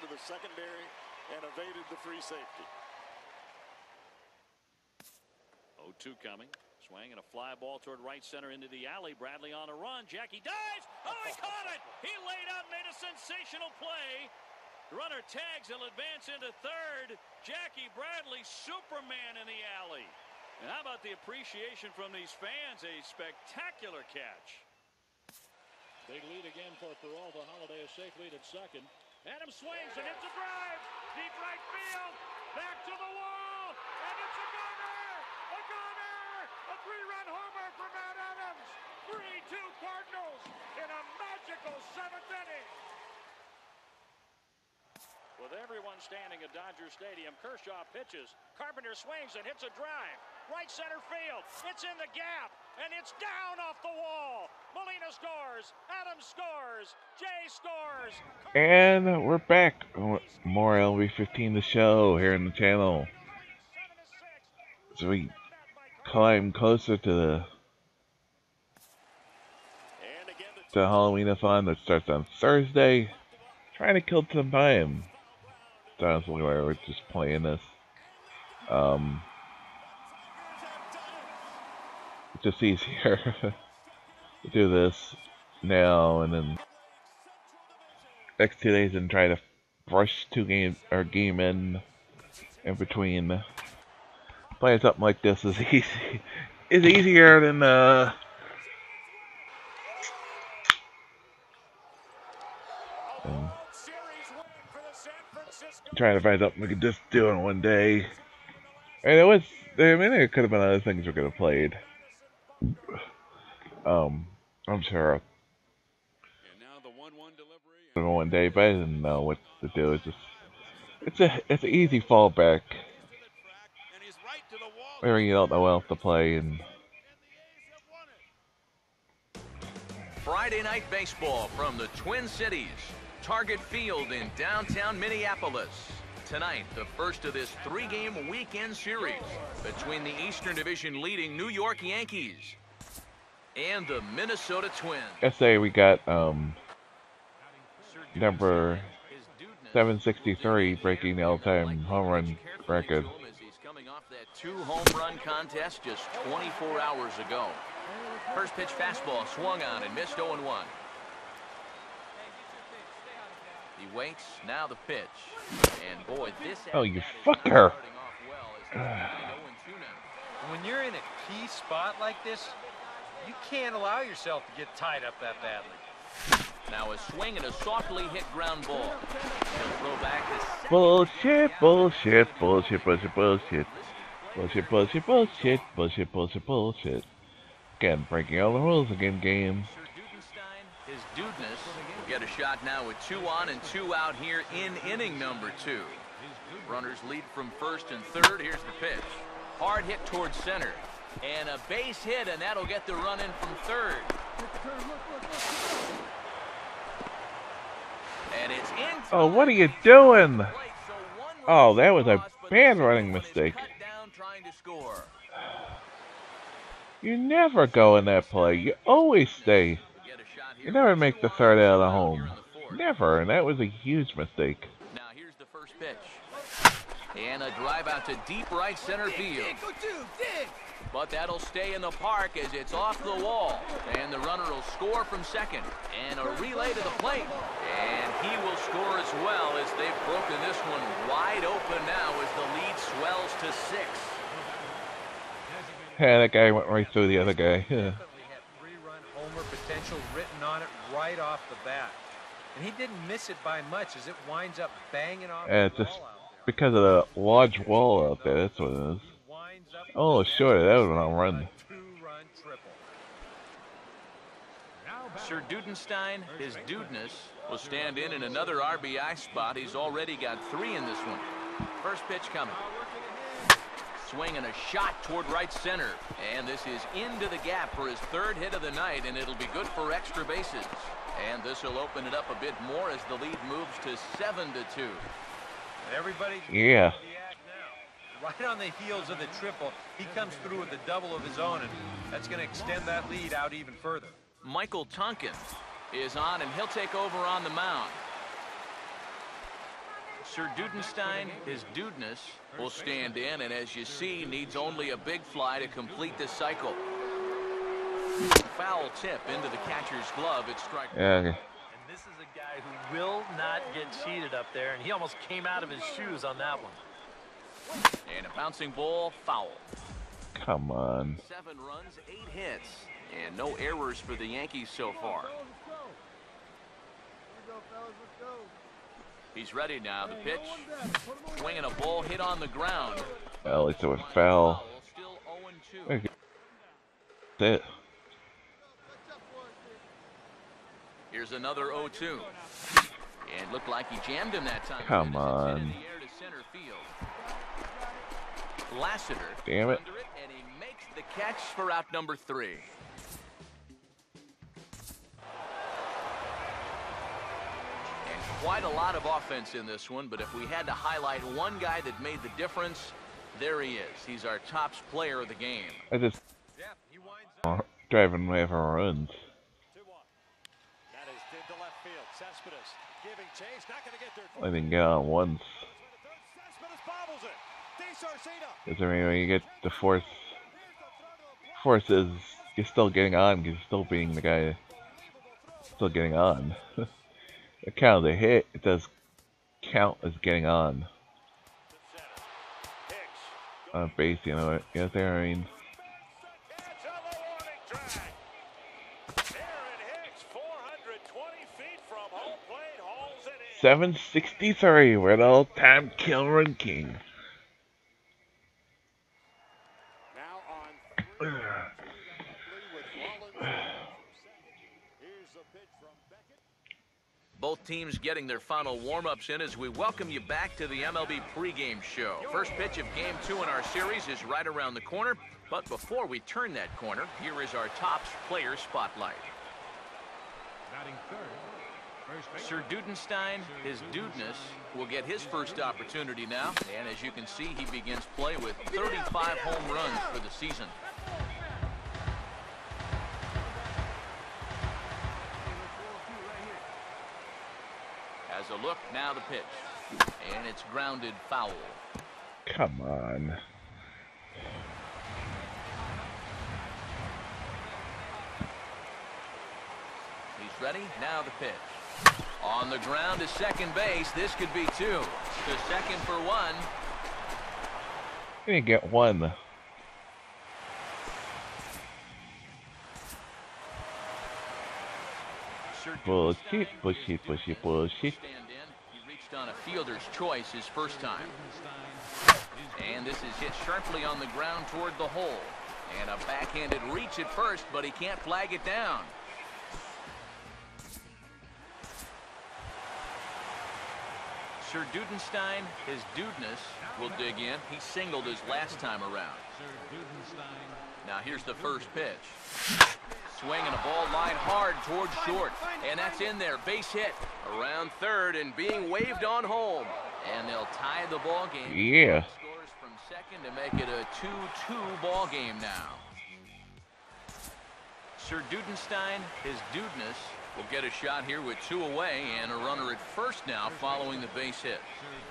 to the secondary and evaded the free safety. 0-2 coming. Swing and a fly ball toward right center into the alley. Bradley on a run. Jackie dives. Oh, he caught it. He laid out and made a sensational play. Runner tags. He'll advance into third. Jackie Bradley, Superman in the alley. And how about the appreciation from these fans? A spectacular catch. Big lead again for Peralta. Holliday a safe lead at second. Adams swings and hits a drive. Deep right field. Back to the wall. And it's a gunner. A gunner. A three-run homer for Matt Adams. 3-2 Cardinals in a magical seventh inning. With everyone standing at Dodger Stadium, Kershaw pitches. Carpenter swings and hits a drive. Right center field. It's in the gap. And it's down off the wall. Molina scores. Scores. Jay scores. And we're back. More MLB 15 the show here in the channel. So we climb closer to the to Halloween-a-thon that starts on Thursday. Trying to kill some time honestly why we're just playing this. Um, it's just easier do this now and then next two days and try to rush two games or game in in between. Playing something like this is easy. is easier than uh trying to find something we could just do in one day. And it was, I mean, it could have been other things we could have played. Um, I'm sure. In one day, but I didn't know what to do. It's just, it's a, it's an easy fallback. Where you don't know what else to play and. Friday night baseball from the Twin Cities. Target Field in downtown Minneapolis. Tonight, the first of this three-game weekend series between the Eastern Division leading New York Yankees and the Minnesota Twins. SA, we got um, number 763 breaking the all-time home run record. coming off that two home run contest just 24 hours ago. First pitch fastball swung on and missed 0-1. He waits. Now the pitch. And boy, this. Oh, you fucker! when you're in a key spot like this, you can't allow yourself to get tied up that badly. Now a swing and a softly hit ground ball. He'll throw back this. Bullshit, bullshit, bullshit, bullshit, bullshit. Bullshit, bullshit, bullshit, bullshit, bullshit, bullshit. Again, breaking all the rules again, game. His dudeness get a shot now with two on and two out here in inning number two. Runners lead from first and third. Here's the pitch. Hard hit towards center. And a base hit, and that'll get the run in from third. And it's in. Oh, what are you doing? Oh, that was a bad running mistake. You never go in that play. You always stay. You never make the third out of the home. Never, and that was a huge mistake. Now here's the first pitch. And a drive out to deep right center field. But that'll stay in the park as it's off the wall. And the runner will score from second. And a relay to the plate. And he will score as well as they've broken this one wide open now as the lead swells to six. Yeah, that guy went right through the other guy. Yeah. Three-run homer potential written on it right off the bat. And he didn't miss it by much as it winds up banging off yeah, just because of the large wall out there, that's what it is. Oh, sure, that was a run. Sir Dudenstein, his dudeness, will stand in in another RBI spot. He's already got three in this one. First pitch coming. Swing and a shot toward right center. And this is into the gap for his third hit of the night, and it'll be good for extra bases. And this will open it up a bit more as the lead moves to 7 to 2. Everybody yeah. Right on the heels of the triple, he comes through with a double of his own, and that's going to extend that lead out even further. Michael Tonkin is on, and he'll take over on the mound. Sir Dudenstein, his dudeness, will stand in, and as you see, needs only a big fly to complete this cycle. Foul tip into the catcher's glove. It's strike. Yeah, okay. And this is a guy who will not get cheated up there, and he almost came out of his shoes on that one. And a bouncing ball, foul. come on. Seven runs, eight hits, and no errors for the Yankees so far. He's ready now. The pitch. Swinging a ball hit on the ground. Well, at least it was foul. Foul, Still 0-2. Okay. That's it. Here's another 0-2. And looked like he jammed him that time. Come on. In the air to center field. Lassiter. Damn it. It, and he makes the catch for out number three. And quite a lot of offense in this one, but if we had to highlight one guy that made the difference, there he is. He's our top player of the game. I just Yeah, he winds up. uh, driving away for runs. 2 1. That is left field. Cespedes giving chase. Not going to get there. I didn't get on once. Cespedes bobbles it. DiSarcina. Is there any way you get the force? Force is you're still getting on because you're still being the guy, still getting on. it counts a hit. It does count as getting on on base. You know what? You know what I mean? Catch on the warning track. Aaron Hicks, 420 feet from home plate, hauls it in. 763. We're the all-time kill run king. Now on three. with Rollins. Here's the pitch from Beckett. Both teams getting their final warm-ups in as we welcome you back to the MLB pregame show. First pitch of game two in our series is right around the corner. But before we turn that corner, here is our Topps player spotlight. Batting third. Sir Dudenstein, his dudeness, will get his first opportunity now. And as you can see, he begins play with 35 home runs for the season. As a look, now the pitch. And it's grounded foul. Come on. He's ready, now the pitch. On the ground to second base, this could be two. To second for one. You didn't get one. Bullshit, bullshit, bullshit, bullshit. Stand in. He reached on a fielder's choice his first time. And this is hit sharply on the ground toward the hole. And a backhanded reach at first, but he can't flag it down. Sir Dudenstein, his dudeness, will dig in. He singled his last time around. Now here's the first pitch. Swinging a ball line hard towards short. And that's in there. Base hit. Around third and being waved on home. And they'll tie the ball game. Yeah. Scores from second to make it a 2-2 ball game now. Sir Dudenstein, his dudeness, will get a shot here with two away and a runner at first now following the base hit.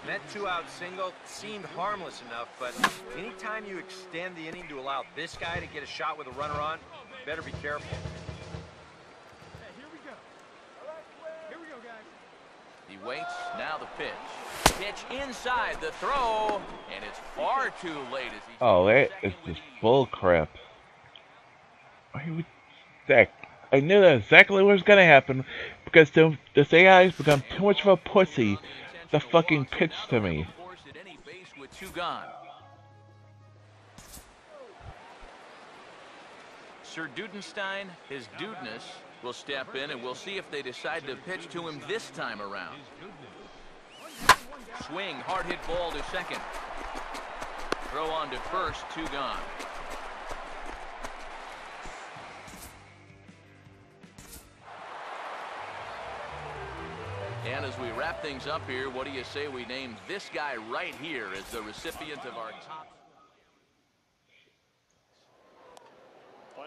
That two-out single seemed harmless enough, but anytime you extend the inning to allow this guy to get a shot with a runner on, you better be careful. Here we go. Here we go, guys. He waits, now the pitch. Pitch inside the throw, and it's far too late as he Oh, that second is with just ease. bull crap. Why would that? I knew that exactly what was gonna happen because the this AI has become too much of a pussy. The fucking pitch to me. Sir Dudenstein, his dudeness, will step in and we'll see if they decide to pitch to him this time around. Swing, hard hit ball to second. Throw on to first, two gone. And as we wrap things up here, what do you say we name this guy right here as the recipient of our top?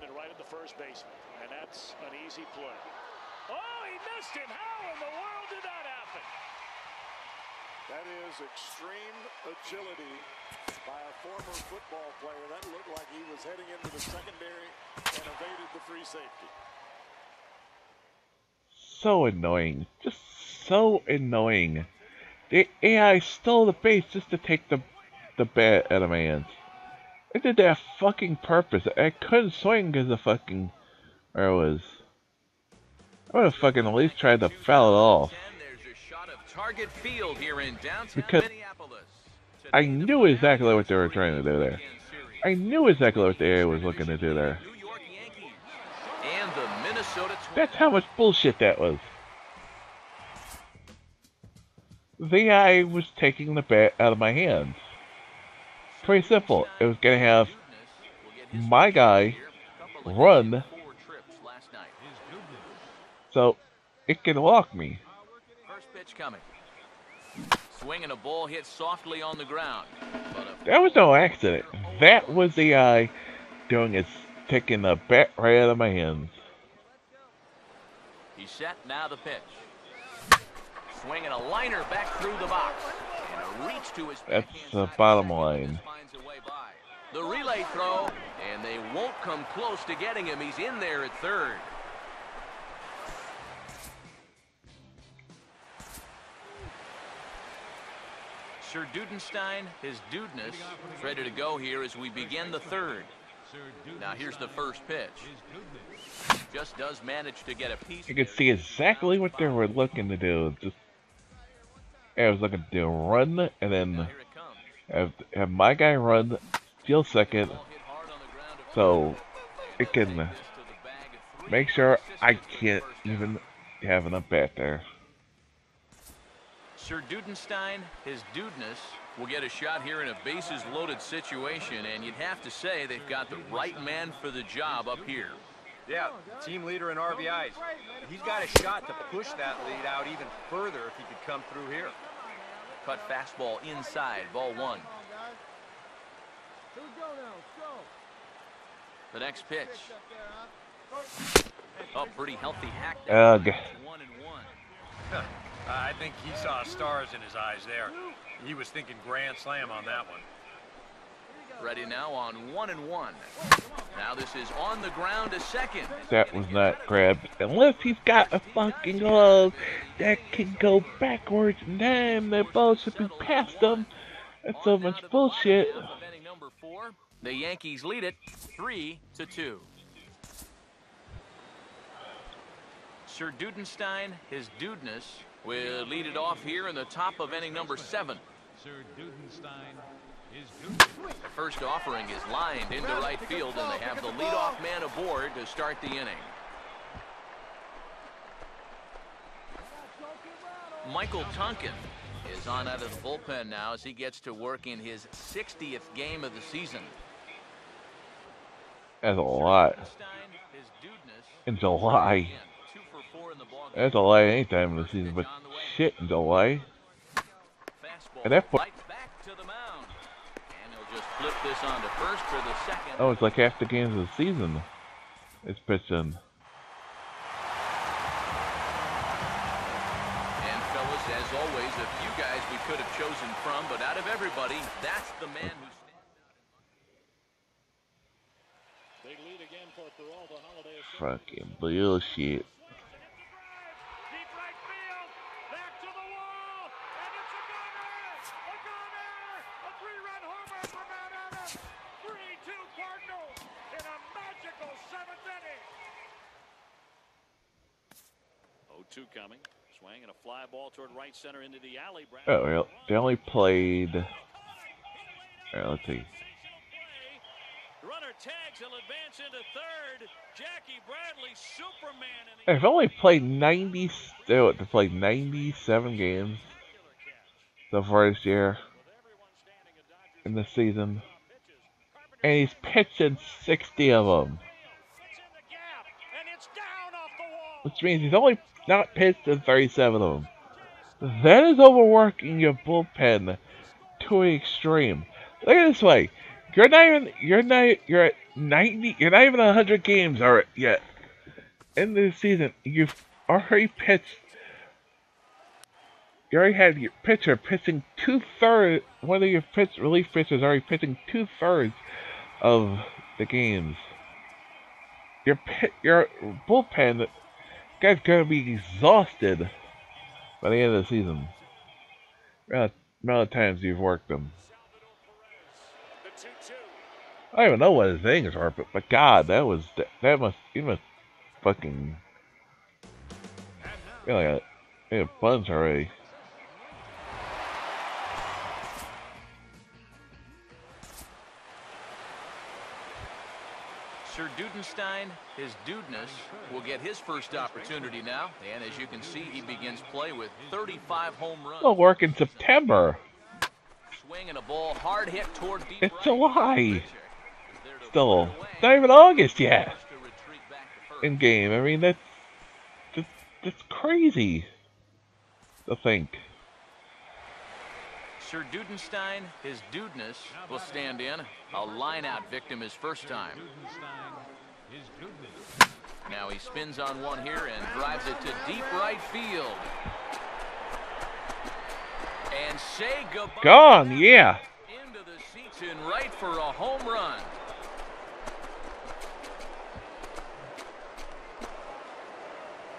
Punted right at the first baseman, and that's an easy play. Oh, he missed him. How in the world did that happen? That is extreme agility by a former football player. That looked like he was heading into the secondary and evaded the free safety. So annoying. Just so annoying. The AI stole the base just to take the the bat out of my hands. I did that fucking purpose. I couldn't swing because the fucking where it was. I would have fucking at least tried to foul it off. Because I knew exactly what they were trying to do there. I knew exactly what the AI was looking to do there. That's how much bullshit that was. The AI was taking the bat out of my hands. Pretty simple. It was gonna have my guy run so it can walk me. First pitch coming. Swinging a ball hit softly on the ground. That was no accident. That was the eye doing its taking the bat right out of my hands. He's set. Now the pitch. Swinging a liner back through the box. And a reach to his That's the bottom line. By. The relay throw, and they won't come close to getting him. He's in there at third. Sir Dudenstein, his dudeness, ready to go here as we begin the third. Now here's the first pitch. Just does manage to get a piece. You could see exactly what they were looking to do. Just I was looking to do run and then Now here it comes. Have have my guy run, steal second, Ball hit hard on the ground to so it can This to the bag of three. make sure I can't even have enough bat there. Sir Dudenstein, his dudeness, will get a shot here in a bases loaded situation, and you'd have to say they've got the right man for the job up here. Yeah, team leader in RBIs. He's got a shot to push that lead out even further if he could come through here. Cut fastball inside, ball one. The next pitch. Oh, pretty healthy hack. Ugh. One and one. I think he saw stars in his eyes there. He was thinking grand slam on that one. Ready now on one and one. Now this is on the ground to second. That was not grabbed. Unless he's got a fucking glove that can go backwards in time, that ball should be past him. That's so much bullshit. Inning number four. The Yankees lead it three to two. Sir Dudenstein, his dudeness, will lead it off here in the top of inning number seven. Sir Dudenstein is The first offering is lined into right field, and they have the leadoff man aboard to start the inning. Michael Tonkin is on out of the bullpen now as he gets to work in his 60th game of the season. That's a lot. In July. in. That's a lie any time of the season, but shit in July. And that Oh, it's like half the games of the season. It's pitching. And fellas, as always, a few guys we could have chosen from, but out of everybody, that's the man who stands out. Big lead again for Peralta Holliday. Fucking bullshit. Deep right field. Back to the wall. And it's a gunner. A gunner. A three-run homer for Matt Adams. 3-2 Cardinals in a magical seventh inning. 0-2 coming. Swing and a fly ball toward right center into the alley. Oh, well, they only played. Alright, let's see. Runner tags. He'll advance into third. Jackie Bradley, Superman. The They've only played 90. They they played 97 games so far this year in the season, and he's pitched in 60 of them, It's in the gap. And it's down off the wall. which means he's only not pitched in 37 of them. That is overworking your bullpen to an extreme. Look at this way: you're not even you're not you're at 90. You're not even 100 games are yet in this season. You've already pitched you already had your pitcher pitching two thirds. One of your pitch relief pitchers already pitching two thirds of the games. Your pit, your bullpen guy's gonna be exhausted by the end of the season. Amount of times you've worked them. I don't even know what his things are, but, but God, that was that, that must he must fucking like a, a bunch already. His dudeness, will get his first opportunity now. And as you can see, he begins play with 35 home runs. It'll work in September. Swing and a ball hard hit toward deep It's. July. Still, put it away. not even August yet. Has to retreat back to first. In game, I mean that's that's, that's crazy to think. Sir Dudenstein, his dudeness, will stand in. A line-out victim his first time. Now he spins on one here and drives it to deep right field. And say goodbye. Gone, yeah. Into the seats in right for a home run.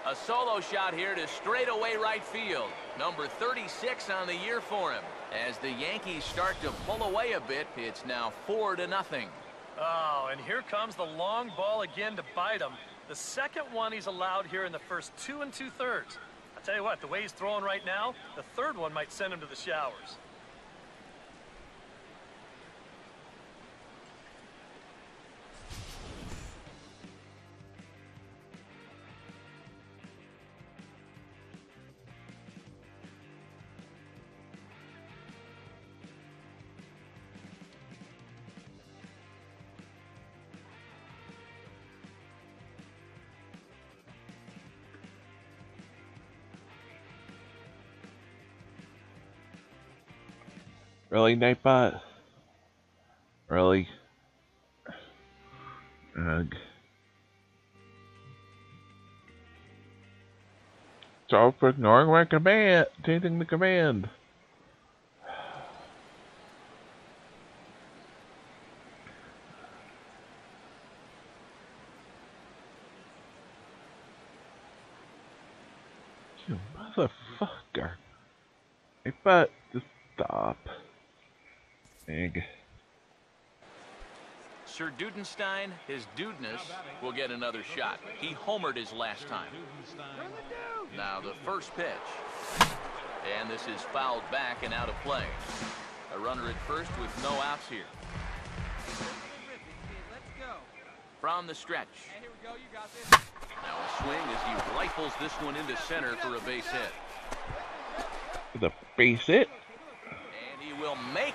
A solo shot here to straightaway right field. Number 36 on the year for him. As the Yankees start to pull away a bit, it's now four to nothing. Oh, and here comes the long ball again to bite him. The second one he's allowed here in the first two and two thirds. I tell you what, the way he's throwing right now, the third one might send him to the showers. Really, Nightbot? Really? Ugh. It's all for ignoring my command, changing the command. You motherfucker. Nightbot, just stop. Egg. Sir Dudenstein, his dudeness, will get another shot. He homered his last time. Now the first pitch. And this is fouled back and out of play. A runner at first with no outs here. From the stretch. Now a swing as he rifles this one into center for a base hit. The base hit.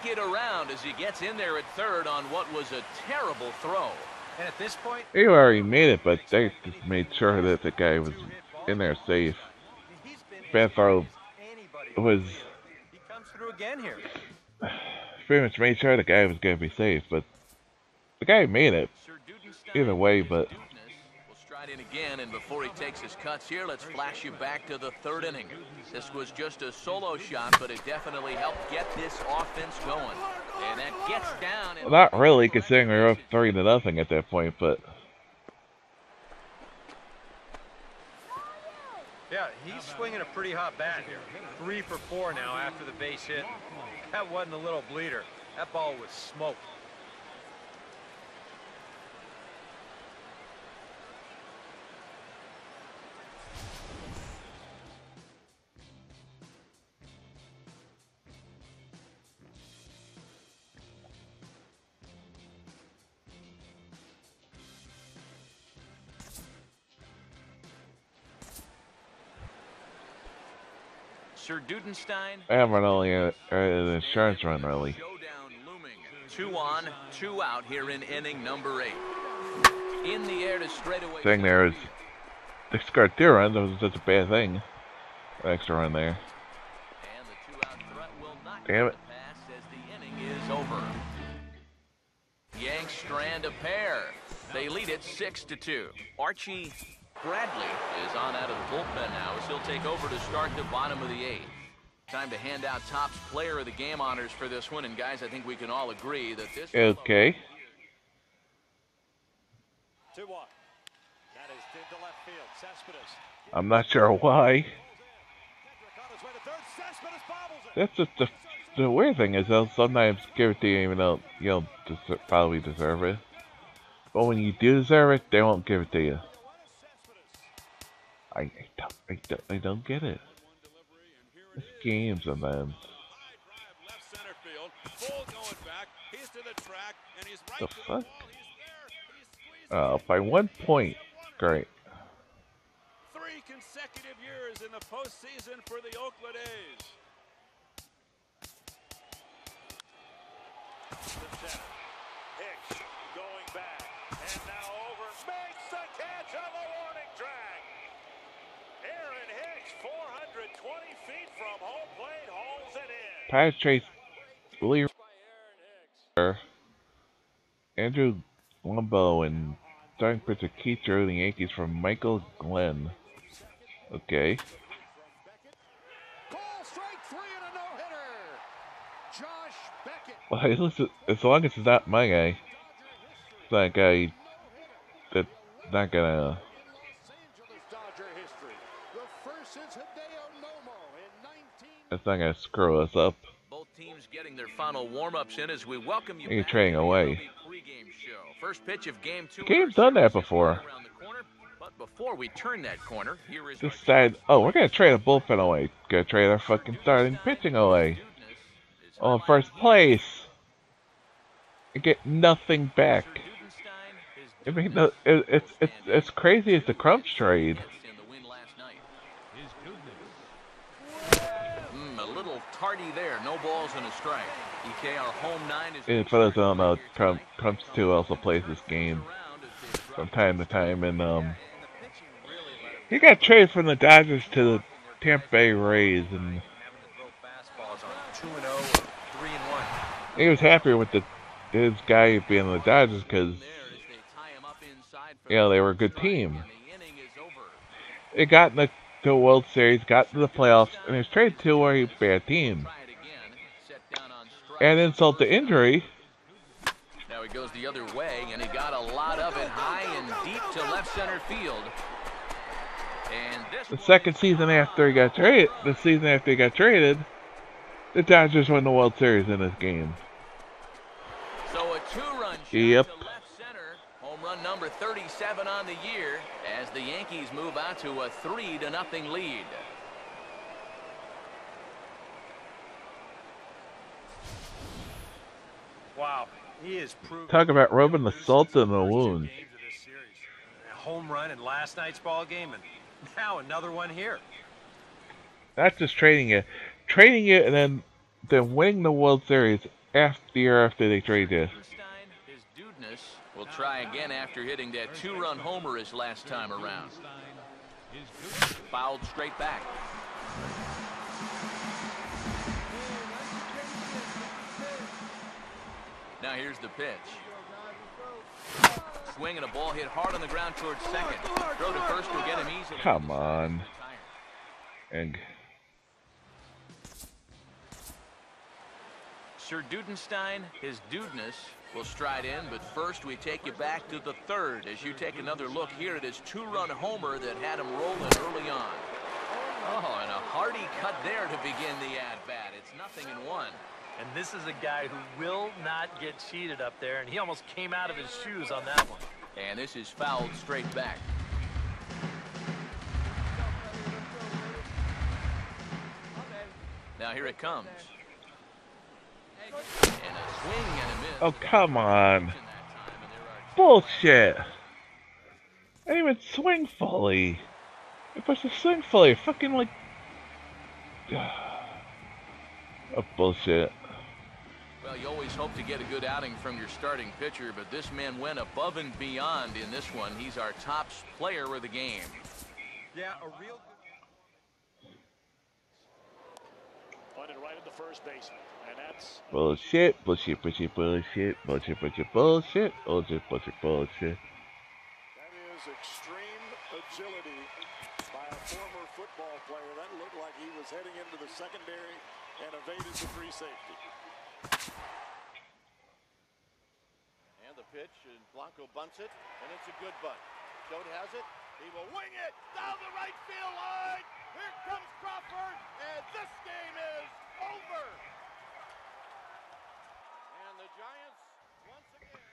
And he it around as he gets in there at third on what was a terrible throw. And at this point, They already made it, but they just made sure that the guy was in there safe. he's been Bad throw anybody. was He comes through again here. pretty much made sure the guy was gonna be safe, but the guy made it. Either way, but- dudeness, will stride in again, and before he takes his cuts here, let's flash you back to the third inning. This was just a solo shot, but it definitely helped get this offense going. And that gets down. Well, not really, considering we were up three to nothing at that point. But Yeah, he's swinging a pretty hot bat here. Three for four now after the base hit. That wasn't a little bleeder. That ball was smoked. Sir Dudenstein. I am run only a, an insurance run, really. Two on, two out here in inning number eight. In the air to straightaway. Thing there is, they scored two runs. That was such a bad thing. An extra run there. And the two-out threat will not Damn it. pass as the inning is over. Yanks strand a pair. They lead it six to two. Archie Bradley is on out of the bullpen now as he'll take over to start the bottom of the eighth. Time to hand out Topps Player of the Game honors for this one, and guys, I think we can all agree that this. Okay. Two one. That is into left field. Cespedes. I'm not sure why. Kendrick on his way to third. Cespedes bobbles it. That's just the the weird thing is they'll sometimes give it to you even though you don't deser- probably deserve it. But when you do deserve it, they won't give it to you. I, I don't I don't I don't get it. It's games the and he's The fuck? Oh, by one point. Great. three consecutive years in the postseason for the Oakland A's. Center. Hicks going back. And now over. Makes the catch on the warning track. Aaron Hicks, 420 feet from home plate, hauls it in. Pirates Chase Willie By Aaron Hicks. Andrew Lumbo and starting pitcher Keith Drew the Yankees from Michael Glenn. Okay. Ball strike three and a no-hitter. Josh Beckett. Well, as long as it's not my guy, it's not guy that's not gonna. Los Angeles Dodger history. The first since Hideo Nomo in 19. It's not gonna screw us up. Both teams getting their final warm-ups in as we welcome you You're trading away. Show. First pitch of game two. Game's done that before. right around corner. But before we turn that corner, here is Decide, oh, we're gonna trade a bullpen away. Gonna trade our fucking starting pitching away. Oh, first place. And get nothing back. I mean, no, it, it's it's it's crazy as the Crumps trade. Mm, tardy there. No balls and a strike. EK, our home nine is. And for those who don't know, Crump, Crumps 2 also plays this game from time to time, and um, he got traded from the Dodgers to the Tampa Bay Rays, and Fastballs on 2 and 0, 3 and 1. he was happier with the his guy being the Dodgers because you know they were a good team. It got in the, the World Series, got to the playoffs, and was traded to a bad team. And insult to injury, Now he goes the other way, and he got a lot of it high and deep to left center field. And this the second season after he got traded, the season after he got traded, the Dodgers won the World Series in this game. So a two-run shot Yep. to left center. Home run number 37 on the year the Yankees move out to a three to nothing lead. Wow, he is proving. Talk about rubbing the salt in the wound. Games of this series. A home run in last night's ball game, and now another one here. Not just trading it, trading it and then then winning the World Series after the year after they traded you. Stein, his dudeness, will try again after hitting that two-run homer his last time around. Fouled straight back. Now here's the pitch. Swing and a ball hit hard on the ground towards second. Throw to first will get him easily. Come on. And Sir Dudenstein, his dudeness, will stride in, but first we take you back to the third as you take another look here at his two-run homer that had him rolling early on. Oh, and a hearty cut there to begin the at-bat. It's nothing in one. And this is a guy who will not get cheated up there, and he almost came out of his shoes on that one. And this is fouled straight back. Now here it comes. And a swing and a miss. Oh come on, In that time, and there are bullshit! I didn't even swing fully. If I should swing fully, fucking like. Oh bullshit. Well, you always hope to get a good outing from your starting pitcher, but this man went above and beyond in this one. He's our top player of the game. Yeah, a real. Pointed right at the first baseman. And that's Bullshit, bullshit, bullshit, bullshit, bullshit, bullshit, bullshit, bullshit, bullshit, bullshit. That is extreme agility by a former football player. That looked like he was heading into the secondary and evaded the free safety. And the pitch, and Blanco bunts it, and it's a good bunt. Choate has it. He will wing it down the right field line. Here comes Crawford, and this game is over. And the Giants, once again.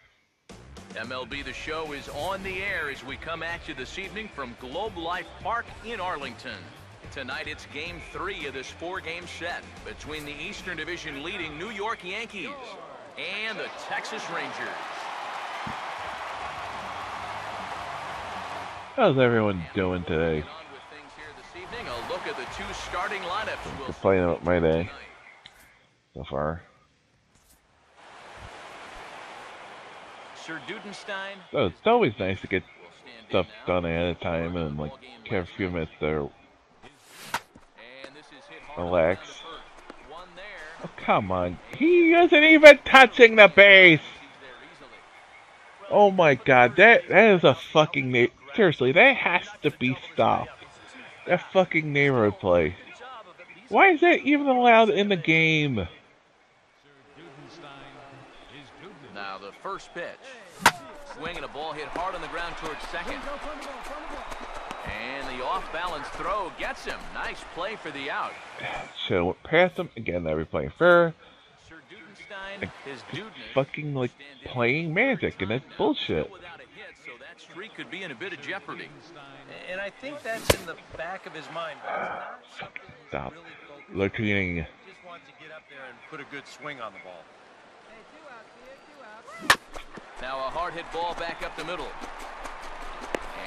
MLB The Show is on the air as we come at you this evening from Globe Life Park in Arlington. Tonight it's game three of this four-game set between the Eastern Division leading New York Yankees and the Texas Rangers. How's everyone doing today? On with things evening, a look at the two starting lineups. will Complaining about my day so far. Sir Dudenstein So it's always nice to get will stand in stuff done ahead of time and like have a few minutes there. And this is hit relax. on the first. Oh, come on. He isn't even touching the base. He's there easily. Oh my god, that that is a fucking seriously, that has to be stopped. That fucking neighborhood play. Why is that even allowed in the game? Now the first pitch. Swing and a ball hit hard on the ground towards second. And the off-balance throw gets him. Nice play for the out. So have went past him again. That replaying fair. Sir Dudenstein, his dudeness. Fucking like playing magic, and that's bullshit. Still without a hit, so that streak could be in a bit of jeopardy. And I think that's in the back of his mind, but it's not something he's Stop. really focused on. Looking. He just wants to get up there and put a good swing on the ball. Now a hard hit ball back up the middle.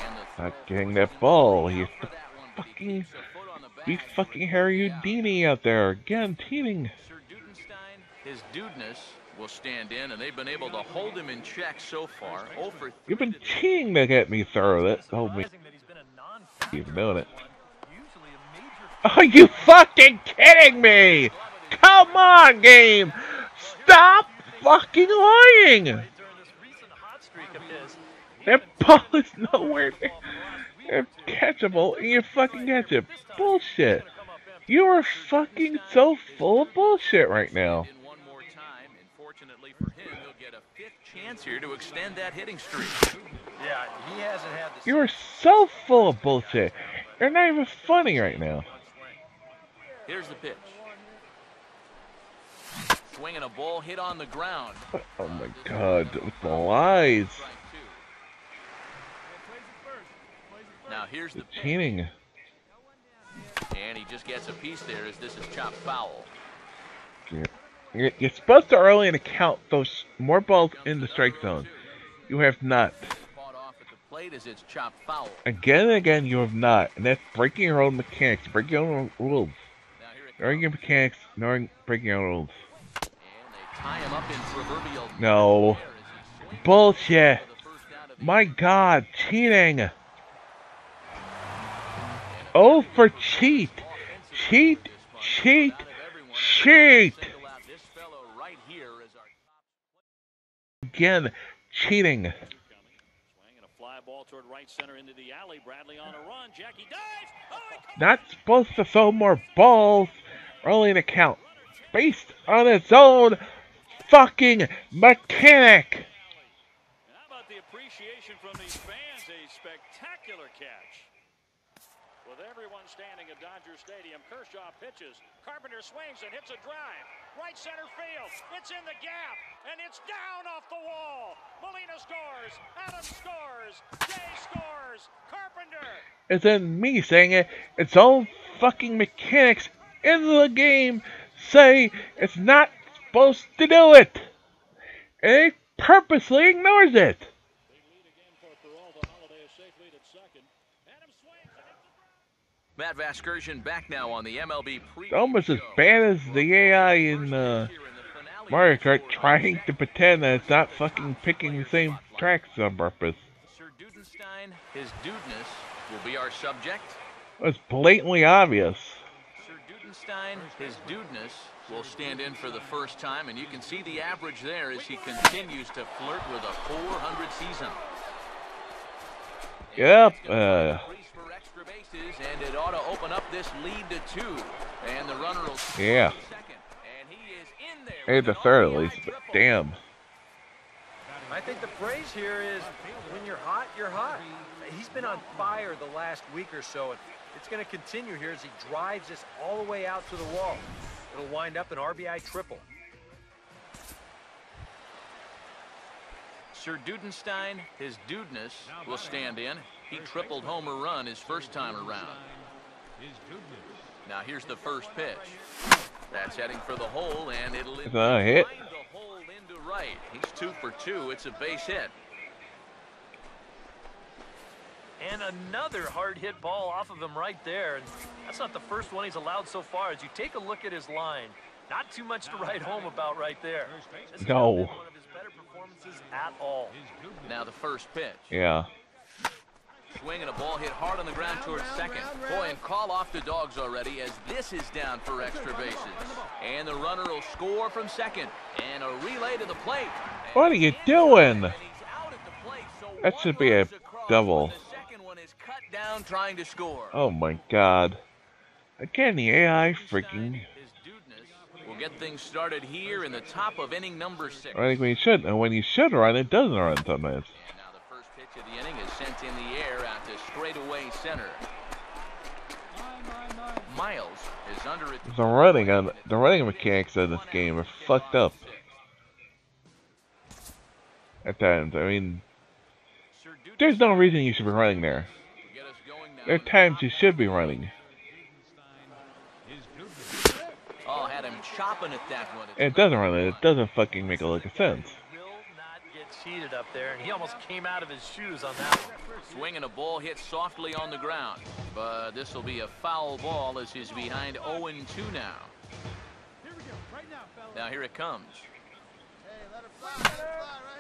And the Not getting that ball. for He's that he fucking keeps a foot on the be fucking Harry Houdini out there again, teaming. Sir Dudenstein, his dudeness will stand in, and they've been able to hold him in check so far. 0 for 3 You've been today. cheating to get me through that. Hold me. Surprising that he's been a non-factor Keep doing it. Usually a major Are you fucking kidding me? Come on, game! Stop fucking lying! during this recent hot streak of his. That ball is nowhere near catchable, and you fucking catch it. Bullshit. You are fucking so full of bullshit right now. One more time, and fortunately for him, he'll get a fifth chance here to extend that hitting streak. Yeah, he hasn't had the You are so full of bullshit. You're not even funny right now. Here's the pitch. Swinging a ball hit on the ground. Oh my god, the lies. Now here's the cheating. and he just gets a piece there as this is chopped foul. You're, you're supposed to early in the count those more balls in the strike zone. You have not. Fought off at the plate as it's chopped foul. Again and again, you have not. And that's breaking your own mechanics, breaking your own rules. Now here it Knowing your mechanics, knowing breaking your own rules. and they tie him up in proverbial No. Bullshit. My god, cheating. Oh, for cheat. Cheat, cheat, cheat. Again, cheating. Not supposed to throw more balls early in the count. Based on its own fucking mechanic. How about the appreciation from these fans? A spectacular catch. With everyone standing at Dodger Stadium, Kershaw pitches. Carpenter swings and hits a drive. Right center field. It's in the gap. And it's down off the wall. Molina scores. Adams scores. Jay scores. Carpenter. It's in me saying it. Its all fucking mechanics in the game say it's not supposed to do it. And it purposely ignores it. Big lead again for Peralta. Holliday a safe lead at second. Adams swings and hits a Matt drive. Vasgersian back now on the MLB pre. Almost as bad as the AI in uh, Mario Kart trying to pretend that it's not fucking picking the same tracks on purpose. Sir Dudenstein, his dudeness will be our subject. It's blatantly obvious. Sir Dudenstein, his dudeness will stand in for the first time, and you can see the average there as he continues to flirt with a 400 season. Get up. Uh, Crease for extra bases and it ought to open up this lead to two. And the runner will Yeah. second. And he is in there. Hey, the third at least, but damn. I think the phrase here is when you're hot, you're hot. He's been on fire the last week or so, and it's going to continue here as he drives this all the way out to the wall. It'll wind up an RBI triple. Sir Dudenstein, his dudeness, will stand in. He tripled homer run his first time around. Now here's the first pitch. That's heading for the hole, and it'll Is that a hit? the hole into right. He's two for two. It's a base hit. And another hard hit ball off of him right there. And that's not the first one he's allowed so far. As you take a look at his line, not too much to write home about right there. This has No. one of his better performances at all. Now the first pitch. Yeah. Swing and a ball hit hard on the ground towards second. Boy, and call off the dogs already as this is down for extra bases. And the runner will score from second. And a relay to the plate. What are you doing? And he's out at the plate, so That should be a double. and The second one is cut down trying to score. Oh my god. Again, the AI freaking. Will get things started here in the top of inning number six. I think when you should, and when you should run, it doesn't run sometimes. And now the first pitch of the inning is sent in the air out to straightaway center. Miles is under it. The running on the running mechanics of this game are fucked up at times. I mean, there's no reason you should be running there. Will get us going now. There are times you should be running. Oh, had him chopping at that one. It doesn't run it. It doesn't fucking make a lick of sense. Will not get cheated up there. And he almost came out of his shoes on that one. Swinging a ball hit softly on the ground. But this will be a foul ball as he's behind 0-2 now. Now here it comes.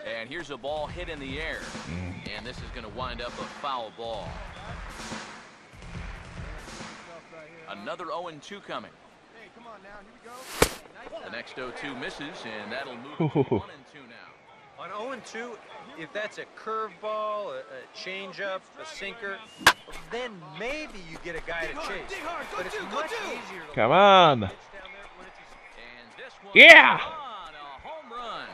And here's a ball hit in the air. Mm. And this is going to wind up a foul ball. Another 0-2 coming. Hey, come on now, here we go. The next 0-2 misses, and that'll move to 1-2 now. On 0 2, if that's a curveball, a, a changeup, a sinker, then maybe you get a guy to chase. But it's much easier to Come on. pitch down there when it's And this one Yeah! is home run.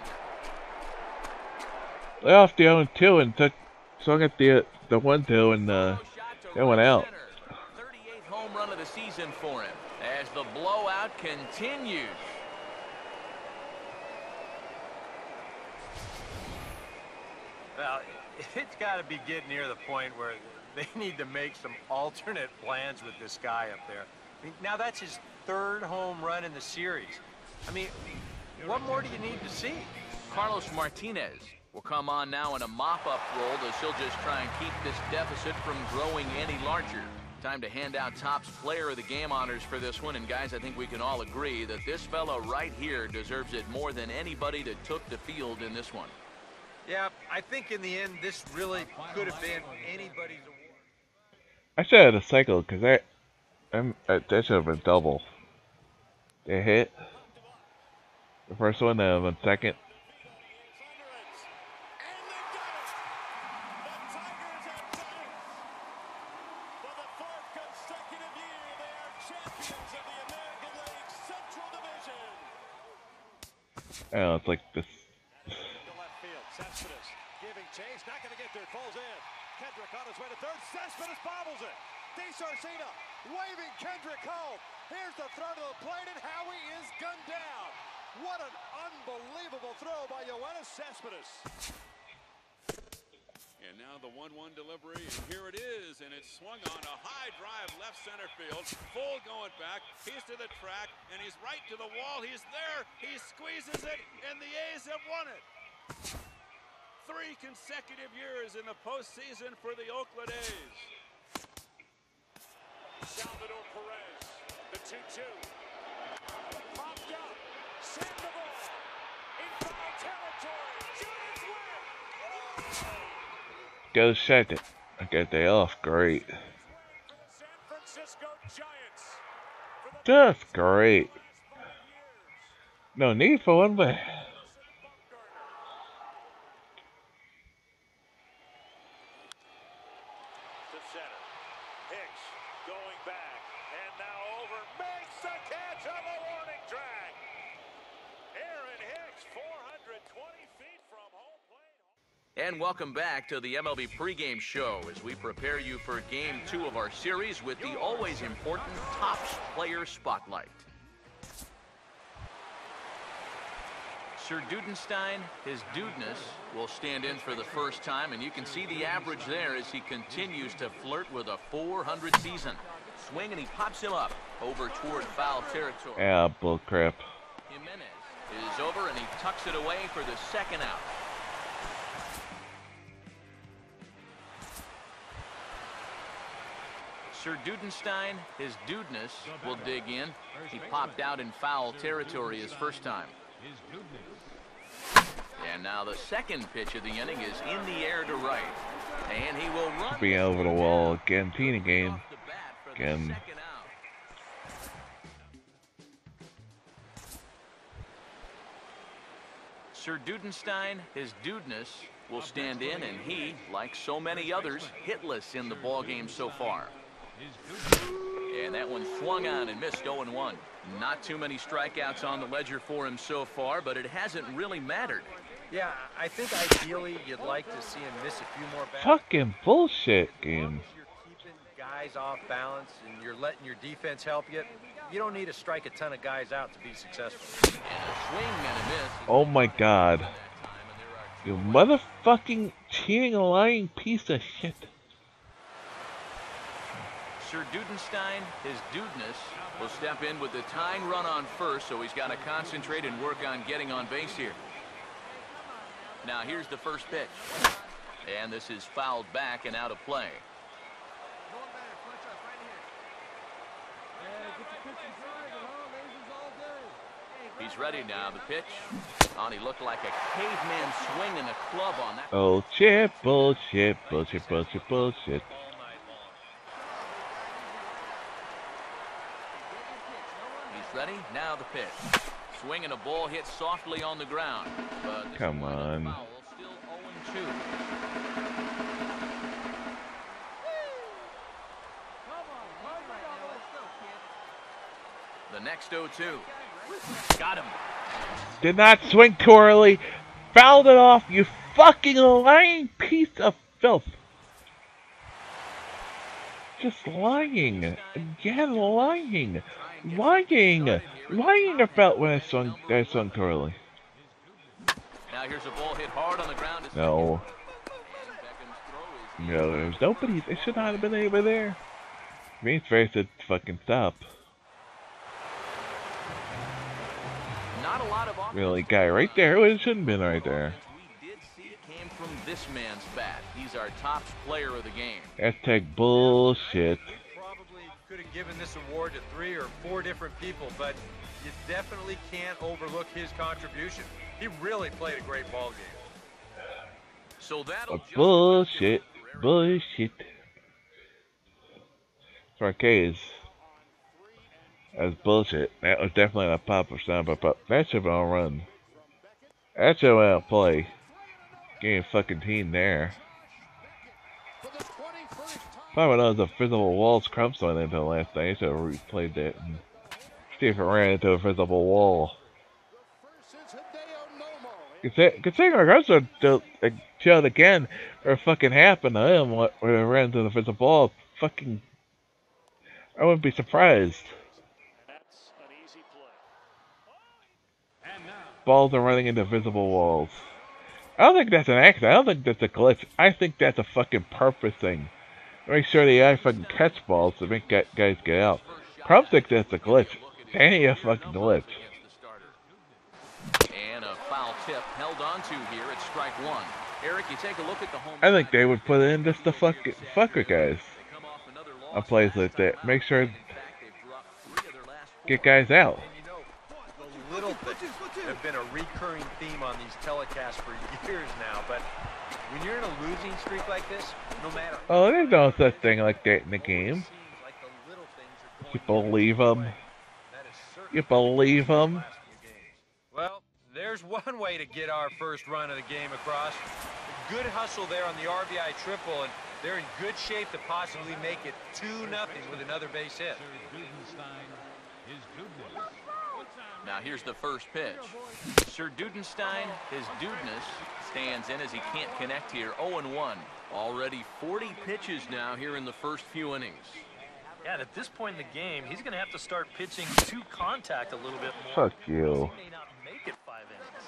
Lay off the 0 2 and took swung at the the 1 2 and uh, Shot to it went out. Center. 38th home run of the season for him as the blowout continues. Well, it's got to be getting near the point where they need to make some alternate plans with this guy up there. I mean, now that's his third home run in the series. I mean, what more do you need to see? Carlos Martinez will come on now in a mop-up role as he'll just try and keep this deficit from growing any larger. Time to hand out Topps Player of the Game honors for this one, and guys, I think we can all agree that this fella right here deserves it more than anybody that took the field in this one. Yeah, I think in the end, this really could have been anybody's award. I should have had a cycle because I, I'm uh, that should have been double. They hit the first one, then the second. It's like this. Giving chase, not going to get there, falls in. Kendrick on his way to third, Cespedes bobbles it. DiSarcina waving Kendrick home. Here's the throw to the plate, and Howie is gunned down. What an unbelievable throw by Yoenis Cespedes. And now the 1-1 delivery, and here it is, and it's swung on a high drive left center field. Fuld going back. He's to the track, and he's right to the wall. He's there. He squeezes it, and the A's have won it. Three consecutive years in the postseason for the Oakland A's. Salvador Perez, the 2-2. Popped up. Sandoval in foul territory. Giants win. Go second. I got day off. Great. San Francisco Giants. Just great. No need for one, but to center. Hicks going And welcome back to the MLB pregame show as we prepare you for game two of our series with the always important Topps Player Spotlight. Sir Dudenstein, his dudeness, will stand in for the first time, and you can see the average there as he continues to flirt with a 400 season. Swing, and he pops him up over toward foul territory. Yeah, bullcrap. Jimenez is over, and he tucks it away for the second out. Sir Dudenstein, his dudeness, will dig in. He popped out in foul territory his first time. And now the second pitch of the inning is in the air to right. And he will run. Being over the wall again, teeny game. Again. Sir Dudenstein, his dudeness, will stand in, and he, like so many others, hitless in the ball game so far. And that one swung on and missed 0-1. Not too many strikeouts on the ledger for him so far, but it hasn't really mattered. Yeah, I think ideally you'd like to see him miss a few more bats. Fucking bullshit game. You're keeping guys off balance and you're letting your defense help you. You don't need to strike a ton of guys out to be successful. And a swing and a miss. Oh my god. You motherfucking cheating, lying piece of shit. Sir Dudenstein, his dudeness, will step in with the tying run on first, so he's got to concentrate and work on getting on base here. Now here's the first pitch. And this is fouled back and out of play. He's ready now. The pitch. On, he looked like a caveman swinging a club on that. Oh shit, bullshit, bullshit, bullshit, bullshit. He's ready. Now the pitch. Swinging a ball hit softly on the ground. But Come on. foul, Still 0-2. The next 0-2. Got him. Did not swing too early. Fouled it off, you fucking lying piece of filth. Just lying. Again, lying. Lying. Lying about when I swung, I swung too early. Now here's a ball hit hard on the ground. No. second. And Beckham's throw is No, there's nobody. They should not have been over there. It's very to fucking stop. not a lot of Really, guy right there. It shouldn't have been right there. We did see it came from this man's bat. He's our top player of the game. Hashtag bullshit. Probably could have given this award to three or four different people, but you definitely can't overlook his contribution. He really played a great ball game. So that'll just bullshit. about do it. Bullshit. Arcades. That's bullshit. That was definitely a pop or something, but that been a run. That been a play. Game fucking team there. Probably knows the physical walls Crumps went into last. He should have replayed that and see if it ran into a physical wall. Consi- Considering our like, show it again, or fucking happened to him when it ran into the physical wall, fucking. I wouldn't be surprised. Balls are running into visible walls. I don't think that's an accident. I don't think that's a glitch. I think that's a fucking purpose thing. Make sure the guy fucking catch balls to make gu- guys get out. Crump thinks that's a glitch. That ain't a fucking glitch. Against the starter. And a foul tip held onto here at strike one. Eric, you take a look at the home. I think they would put it in just the fuck fuck with guys. A come off another On loss. plays like that. Make sure In fact, they've dropped three of their last four. get guys out. And you know, the little things have been a recurring theme on these telecasts for years now, but when you're in a losing streak like this, no matter Oh, there's no such thing like that in the game. seems like the little things are You believe them? That is certainly You believe them? last few games. Well, there's one way to get our first run of the game across. Good hustle there on the RBI triple, and they're in good shape to possibly make it 2 nothing with another base hit. Now here's the first pitch. Sir Dudenstein, his dudeness, stands in as he can't connect here. 0-1. Already 40 pitches now here in the first few innings. Yeah, and at this point in the game, he's going to have to start pitching to contact a little bit more. Fuck you. He may not make it five innings.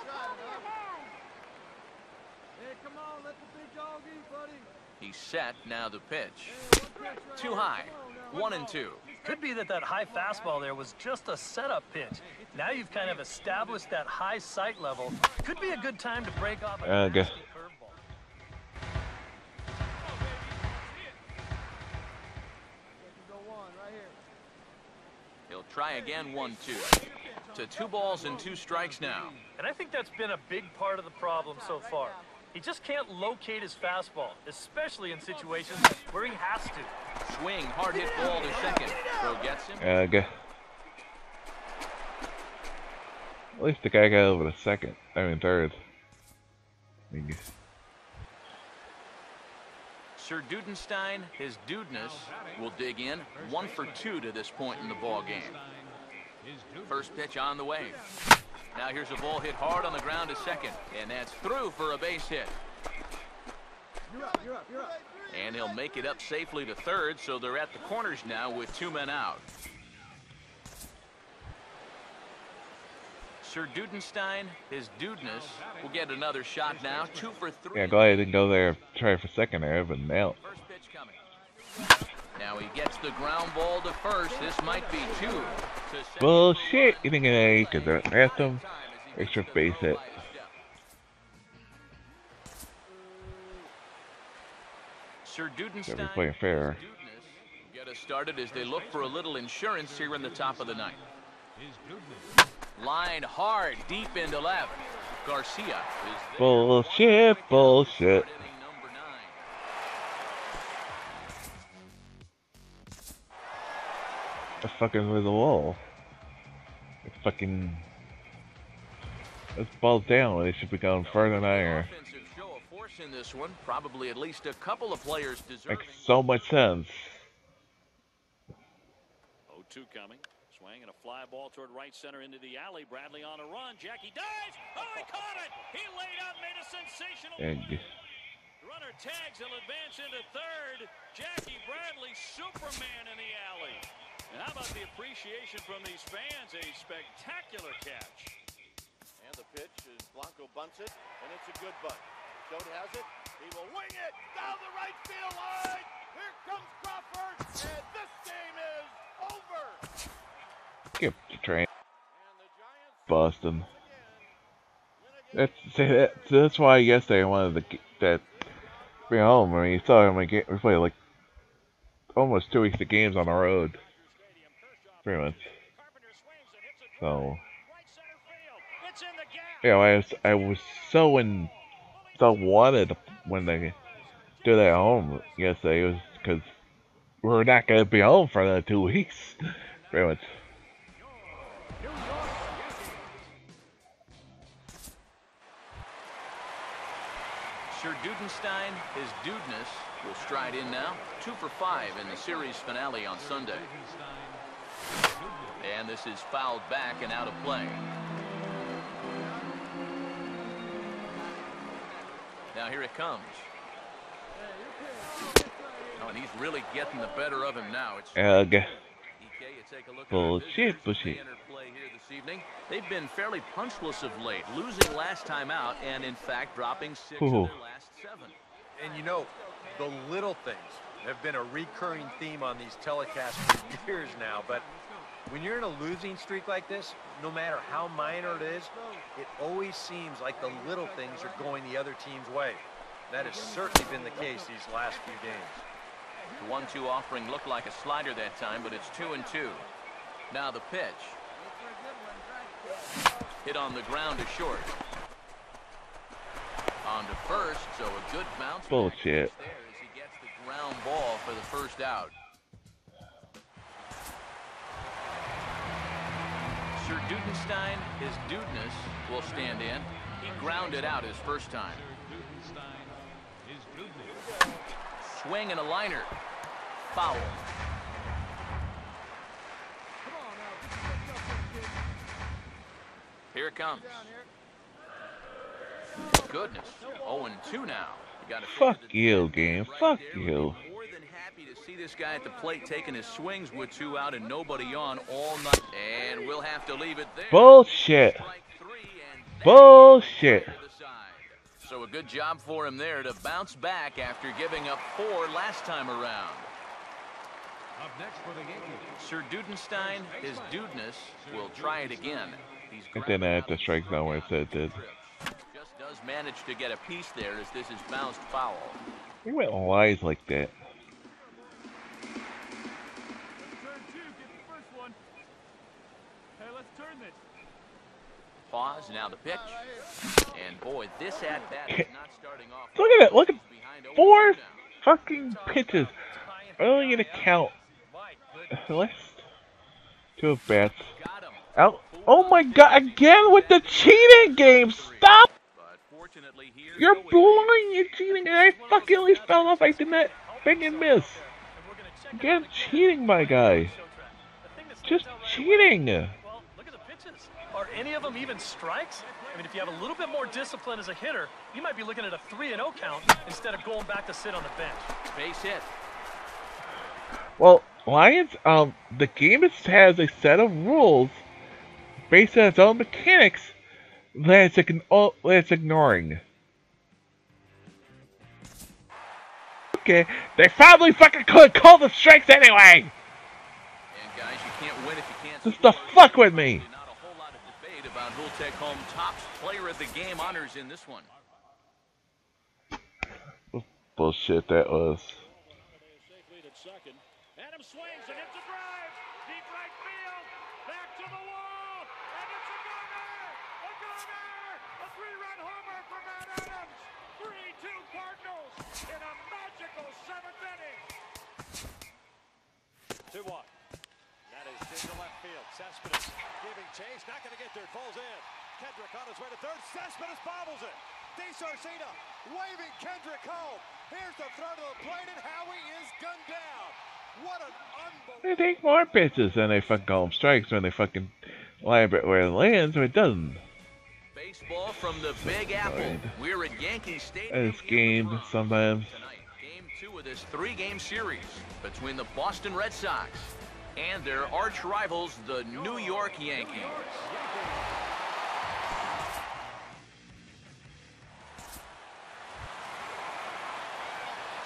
He's set, now the pitch. Too high. One and two. Could be that that high fastball there was just a setup pitch. Now you've kind of established that high sight level. Could be a good time to break off a Okay. nasty curveball. He'll try again, one, two. To two balls and two strikes now. And I think that's been a big part of the problem so far. He just can't locate his fastball, especially in situations where he has to. Swing, hard hit ball to second. Throw gets him. Ugh. At least the guy got over the second. I mean third. I mean, Sir Dudenstein, his dudeness, will dig in. One for two to this point in the ball game. First pitch on the way. Now here's a ball hit hard on the ground to second, and that's through for a base hit. And he'll make it up safely to third, so they're at the corners now with two men out. Sir Dudenstein, his dudeness, will get another shot now. Two for three. yeah, glad I didn't go there try for second there, but now First pitch coming. Now he gets the ground ball to first. This might be two. Bullshit. You didn't get an A because they asked him Time extra base hit. Sir Dudenstein, playing fair. get us started as they look for a little insurance here in the top of the ninth. Line hard, deep into left. Garcia is. Bullshit, bullshit. The fucking with the wall. It fucking. Let's ball down when they should be going further than higher. Offensive show of force in this one. Probably at least a couple of players deserving. Makes so much sense. 0-2 coming. Swing and a fly ball toward right center into the alley. Bradley on a run. Jackie dives. Oh, he caught it. He laid out, made a sensational And. Runner tags. He'll advance into third. Jackie Bradley, Superman in the alley. And how about the appreciation from these fans? A spectacular catch. And the pitch is Blanco bunts it, and it's a good bunt. Choate has it. He will wing it down the right field line. Here comes Crawford, and this game is over. skip the train. And the Boston. That's see, that, so that's why yesterday I wanted to get that bring home. I mean, you saw my game. We played like almost two weeks of games on the road, pretty much. So It's in the gap. you know, I was I was so in so wanted when they do that at home yesterday. It was because we're not gonna be home for another two weeks, pretty much. Sir Dudenstein, his dudeness, will stride in now. Two for five in the series finale on Sunday. And this is fouled back and out of play. Now here it comes. Oh, and he's really getting the better of him now. It's Ugh. EK, you take a look at our Bullshit, bullshit. they entered play here this evening. They've been fairly punchless of late, losing last time out and in fact dropping six of Ooh. their last seven. And you know, the little things have been a recurring theme on these telecasts for years now. But when you're in a losing streak like this, no matter how minor it is, it always seems like the little things are going the other team's way. That has certainly been the case these last few games. The one-two offering looked like a slider that time, but it's two and two. Now the pitch. Hit on the ground to short. On to first, so a good bounce. Bullshit. there As he gets the ground ball for the first out. Sir Dudenstein, his dudeness, will stand in. He grounded out his first time. Swing and a liner. Foul. Here it comes. Goodness. 0 2 now. You gotta Fuck you, game. right Fuck there you. be More than happy to see this guy at the plate taking his swings with two out and nobody on all night. And we'll have to leave it there. Bullshit. Strike three, and that Bullshit. to the side. So a good job for him there to bounce back after giving up four last time around. Up next for the Yankees. Sir Dudenstein, his dudeness, will try it again. He's It didn't grounded have out the strike zone where it said it did. Just does manage to get a piece there as this is bounced foul. He went wise like that. Turn two, get the first one. Hey, let's turn this. Pause, now the pitch. And boy, this at bat is not starting off. Look at it. Look at four fucking pitches. I'm only gonna count less two at bats. Got him. Out. Oh my god! Again with the cheating game. Stop! But fortunately here, You're blind. You're cheating, and I fucking at least fell off. I did not and miss. Again, cheating, my guy. Just cheating. Well, look at the pitches. Are any of them even strikes? I mean, if you have a little bit more discipline as a hitter, you might be looking at a 3 and 0 count instead of going back to sit on the bench. Base hit. Well, Lions, um, the game is, has a set of rules based on its own mechanics that it's, ign- oh, that it's ignoring. Okay, they probably fucking could call the strikes anyway! And guys, you can't win if you can't. Just to score. fuck with me! Not a whole lot of debate about who'll take home top player of the game honors in this one. Bullshit that was. Safe lead at second. Adam swings and hits a drive. Deep right field. Back to the wall. And it's a gunner. A gunner. A three-run homer for Matt Adams. 3-2 Cardinals in a magical seventh inning. 2 1. That is into left field. Cespedes giving chase. Not going to get there. Falls in. Kendrick on his way to third. Cespedes bobbles it. DiSarcina waving Kendrick home. Here's the throw to the plate, and Howie is gunned down. What an They take more pitches than they fucking call them strikes when they fucking line it where it lands or it doesn't. Baseball from the Big Apple. We're at Yankee Stadium. It's in game Bronx. sometimes. Tonight, game two of this three-game series between the Boston Red Sox and their arch rivals, the New York Yankees.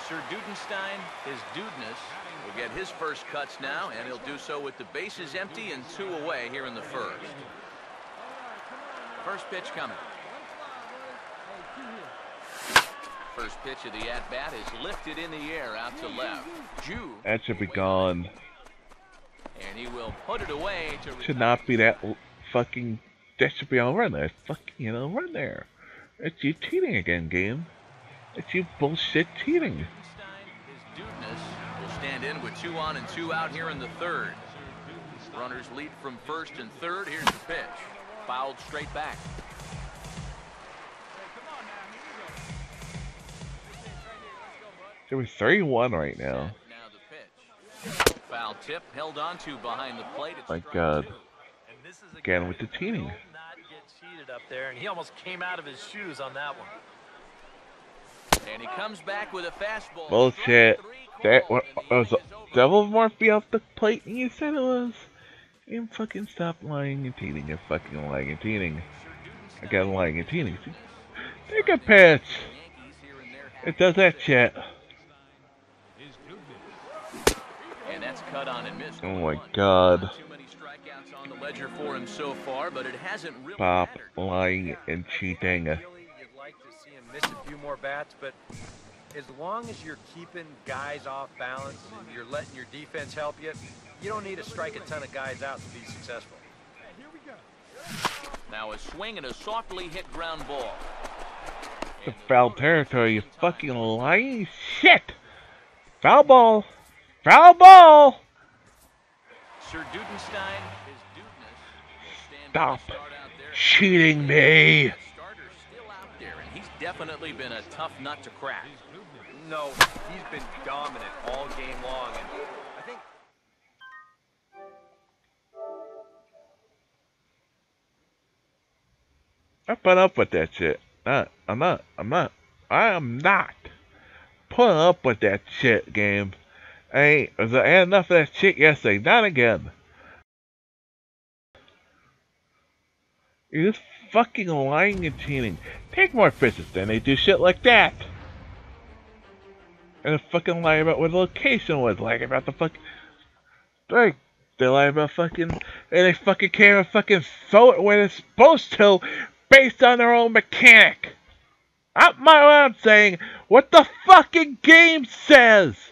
Sir Dudenstein, his dudeness, will get his first cuts now, and he'll do so with the bases empty and two away here in the first. First pitch coming. First pitch of the at-bat is lifted in the air out to left. Jew, That should be gone. And he will put it away to Should not be that fucking. That should be on run there. Fucking, you know, run there. It's you cheating again, game. It's you bullshit cheating. His dudeness, will stand in with two on and two out here in the third. Runners lead from first and third. Here's the pitch. Fouled straight back. There was 3-1 right now. Now. Foul tip held on to behind the plate. It's My God. Uh, and this is Again with the cheating. Not get cheated up there, and he almost came out of his shoes on that one. And he comes back with a fastball. Bullshit. That called, wa- and the was inning is over. Devil Murphy off the plate and you said it was. And fucking stop lying and cheating and fucking lying and cheating. Again, lying and cheating. Take a pitch. Yankees here and there have It does that shit. Is Dubnik. And that's cut on and missed. Oh my god. Not too many strikeouts on the ledger for him so far, but it hasn't really Stop mattered. lying and cheating. Ideally, you'd like to see him miss a few more bats, but as long as you're keeping guys off balance and you're letting your defense help you, you don't need to strike a ton of guys out to be successful. Now a swing and a softly hit ground ball. The foul territory, you fucking lying shit. Foul ball. Foul ball. Sir Dudenstein, his dudeness, Stop by start out there. cheating me. Still out there, and he's definitely been a tough nut to crack. No, he's been dominant all game long, and I think I put up with that shit. Not, I'm not. I'm not. I am not putting up with that shit, game. Ain't. I enough of that shit yesterday. Not again. You're just fucking lying and cheating. Take more pitches, then they do shit like that. And they fucking lie about what the location was, like about the fuck. Like, they lie about fucking. And they fucking can't even fucking throw it when it's supposed to, based on their own mechanic. Not my I'm saying, what the fucking game says!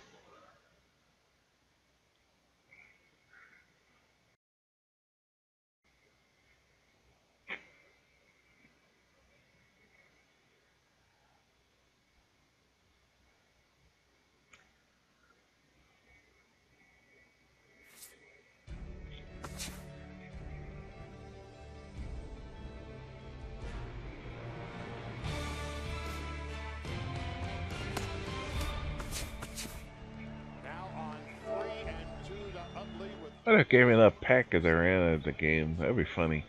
What if gave me that pack as I ran out of the game? That'd be funny.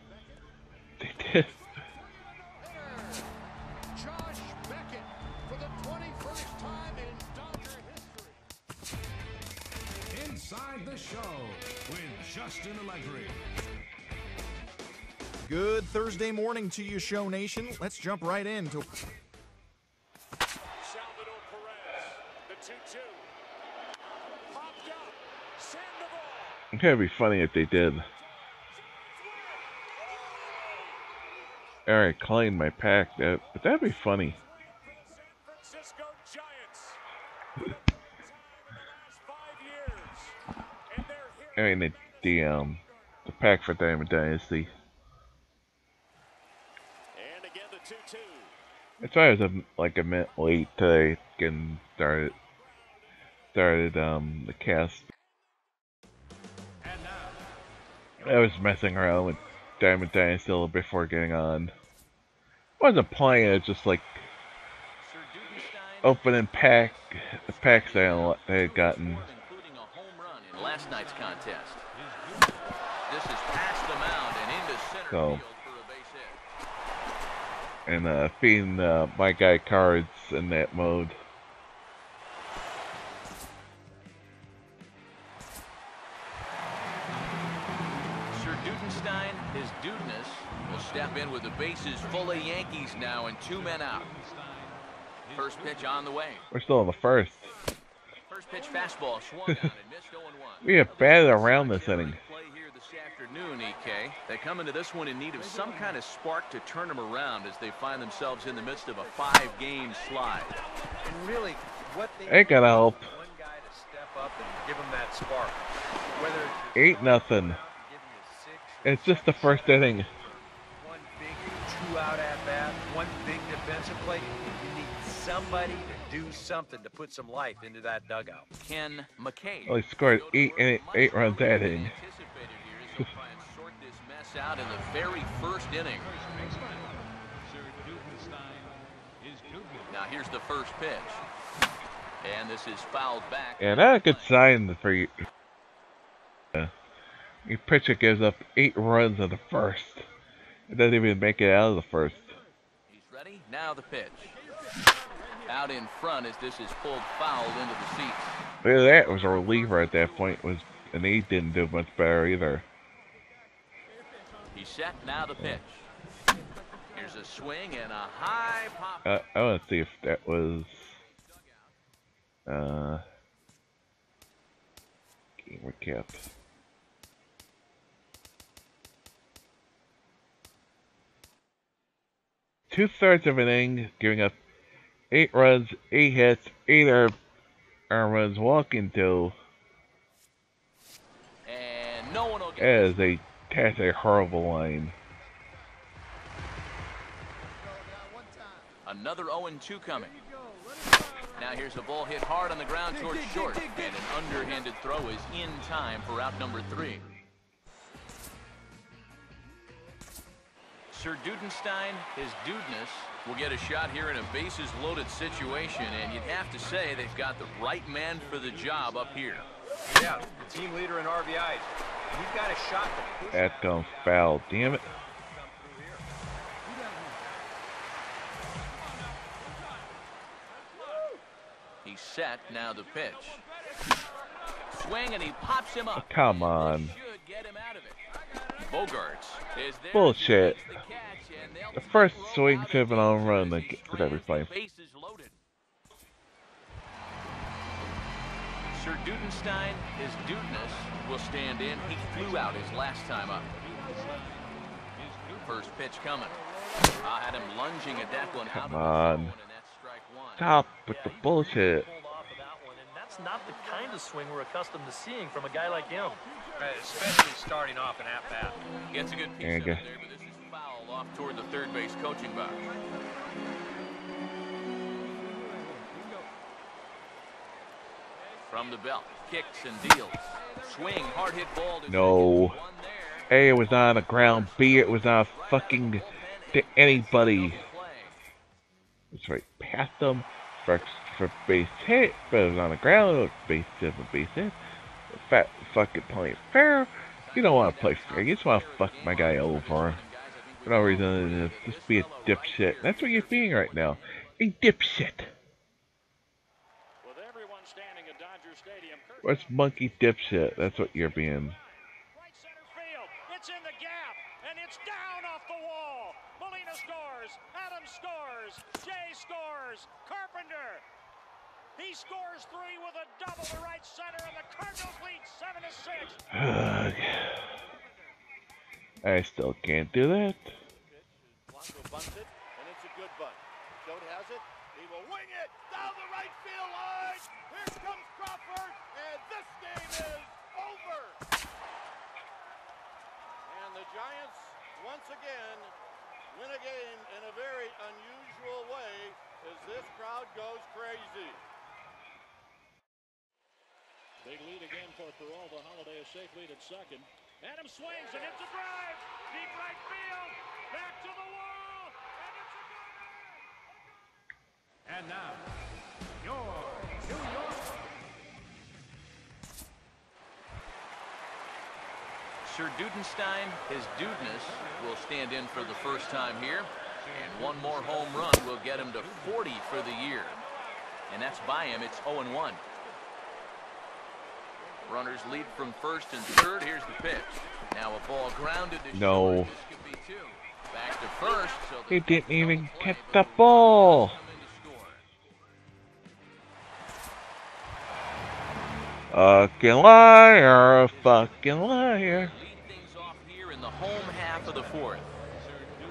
They did. Josh Beckett for the 21st time in Dodger history. Inside the show with Justin Allegri. Good Thursday morning to you, Show Nation. Let's jump right into. Salvador Perez, the 2 2. Popped up. Sandoval. It'd be funny if they did. Alright, claim my pack, that, but that'd be funny. San Francisco Giants. Five years. And they're here. I mean, the, the, um, the pack for Diamond Dynasty. And again the 2 2. That's why I was a, like a minute late today getting started. Started um the cast. I was messing around with Diamond Dynasty a little before getting on. wasn't playing it, just like opening pack packs I, had gotten. last night's contest. This is past the mound and into center So- and uh, feeding uh, my guy cards in that mode. Bases full of Yankees now and two men out. First pitch on the way. We're still in the first. First pitch fastball swung on and missed 0-1. We have batted around this inning. Play here this afternoon, EK. They come into this one in need of some kind of spark to turn them around as they find themselves in the midst of a five-game slide. And really, what they Ain't gonna help. one guy to step up and give them that spark. Whether it's Ain't nothing. It's just the first inning. One big two-out at bat, one big defensive play, you need somebody to do something to put some life into that dugout. Ken McKay. Well, he scored eight in- eight runs that inning. Anticipated here is they'll try and sort this mess out in the very first inning. First baseman, Sir Dudenstein is Dugan. Now here's the first pitch. And this is fouled back. Yeah, that's a good sign for you. Your pitcher gives up eight runs in the first. It doesn't even make it out of the first. He's ready. Now the pitch. Out in front as this is pulled fouled into the seats. Look at that. It was a reliever at that point. Was and he didn't do much better either. He's set. Now the pitch. Here's a swing and a high pop. Uh, I want to see if that was. Uh. Game recap. Two thirds of an inning, giving up eight runs, eight hits, eight er-, earned runs, walking to. And no one will get That is a that's a horrible line. Another 0-2 coming. Now here's a ball hit hard on the ground towards short, and an underhanded throw is in time for out number three. Sir Dudenstein, his dudeness, will get a shot here in a bases-loaded situation, and you'd have to say they've got the right man for the job up here. Yeah, team leader in RBIs. He's got a shot. That dumb foul, damn it. He's set, now the pitch. Swing, and he pops him up. Oh, come on. Bullshit. The first swing, trip, and on run that gets everybody. Sir Dudenstein is Dudeness will stand in. He flew out his last time up. First pitch coming. I had him lunging at that one. Come on. Stop with the bullshit not the kind of swing we're accustomed to seeing from a guy like him. Right, especially starting off an at-bat. Gets a good piece There you go. there, but this is foul off toward the third base coaching box. From the belt, kicks and deals. Swing, hard hit ball. To No. second. One there. A, it was not on the ground. B, it was not fucking to anybody. That's right. Past them for for base hit, but it was on the ground. It was base hit for base hit. Fat fucking playing fair. You don't want to play fair. You just want to fuck my guy over. For no reason. Just be a dipshit. That's what you're being right now. A dipshit. With everyone standing at Dodger Stadium, Kurt What's monkey dipshit? That's what you're being. Right center field. It's in the gap, and it's down off the wall. Molina scores. Adams scores. Jay scores. Carpenter. He scores three with a double to right center, and the Cardinals lead seven to six. Ugh. I still can't do that. Blanco bunts it, and it's a good bunt. Choate has it. He will wing it down the right field line. Here comes Crawford, and this game is over. And the Giants, once again, win a game in a very unusual way as this crowd goes crazy. Big lead again for Peralta. Holliday a safe lead at second. Adams swings and hits a drive. Deep right field. Back to the wall. And it's a gunner. And now, your New York Sir Dudenstein, his dudeness, will stand in for the first time here. And one more home run will get him to 40 for the year. And that's by him. It's 0-1. Runners lead from first and third. Here's the pitch. Now a ball grounded to No. short. This could be two. Back to first. So He didn't even get the ball. come in to. Fucking liar, fucking liar. Lead things off here in the home half of the fourth.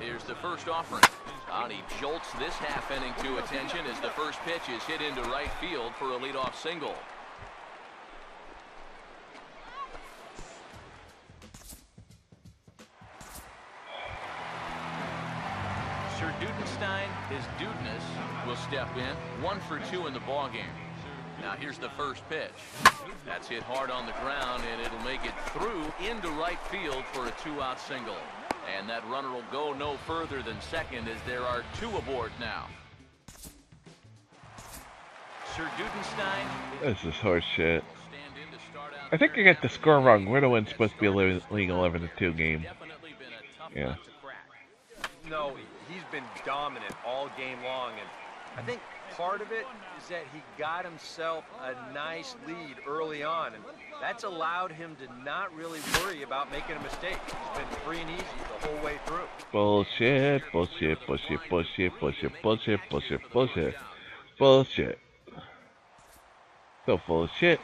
Here's the first offering. On he jolts this half inning to attention as the first pitch is hit into right field for a leadoff single. Sir Dudenstein, his dudeness, will step in. One for two in the ball game. Now here's the first pitch. That's hit hard on the ground, and it'll make it through into right field for a two-out single. And that runner will go no further than second as there are two aboard now. Sir Dudenstein This is horse shit. will stand in to start out I think I got the score wrong. One's supposed to be league 11 to 2 game. Definitely been a tough Yeah. nut to crack. No, he's been dominant all game long, and I think part of it is that he got himself a nice lead early on, and that's allowed him to not really worry about making a mistake. He's been free and easy the whole way through. Bullshit, bullshit, bullshit, bullshit, bullshit, bullshit, bullshit, bullshit, bullshit. So full of shit.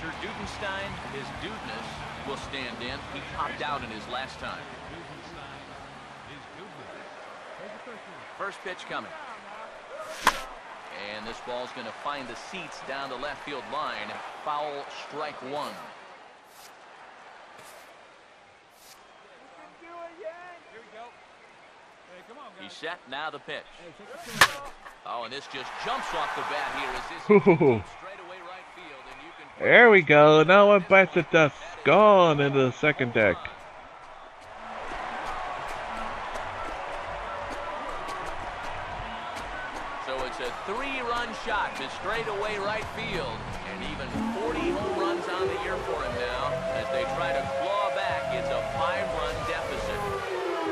Sir Dudenstein, his dudeness, will stand in. He popped out in his last time. First pitch coming. And this ball's going to find the seats down the left field line. Foul strike one. He's set. Now the pitch. Oh, and this just jumps off the bat here this is straight away right field, and you can There we go. Now bites the dust. Gone into the second deck. To straightaway right field. And even 40 home runs on the year for him now as they try to claw back. It's a five-run deficit.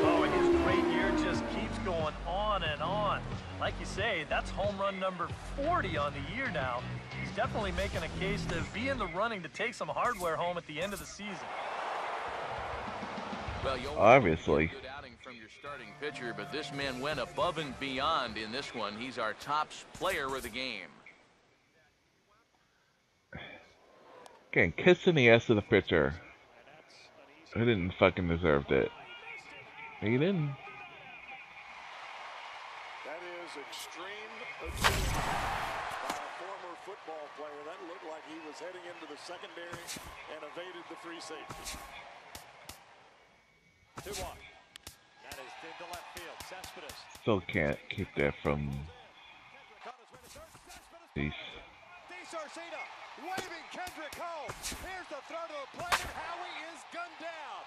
Oh, and his great year just keeps going on and on. Like like you say, that's home run number 40 on the year now. He's definitely making a case to be in the running to take some hardware home at the end of the season. Well, you Obviously. From your starting pitcher, but this man went above and beyond in this one. He's our top player of the game. Again, kissing the ass of the pitcher. Who didn't fucking deserved it. He didn't. That is extreme by a former football player. That looked like he was heading into the secondary and evaded the free safety. 2 1. That is into left field. Cespedes. Still can't keep that from these. DiSarcina waving Kendrick home. Here's the throw to the plate, and Howie is gunned down.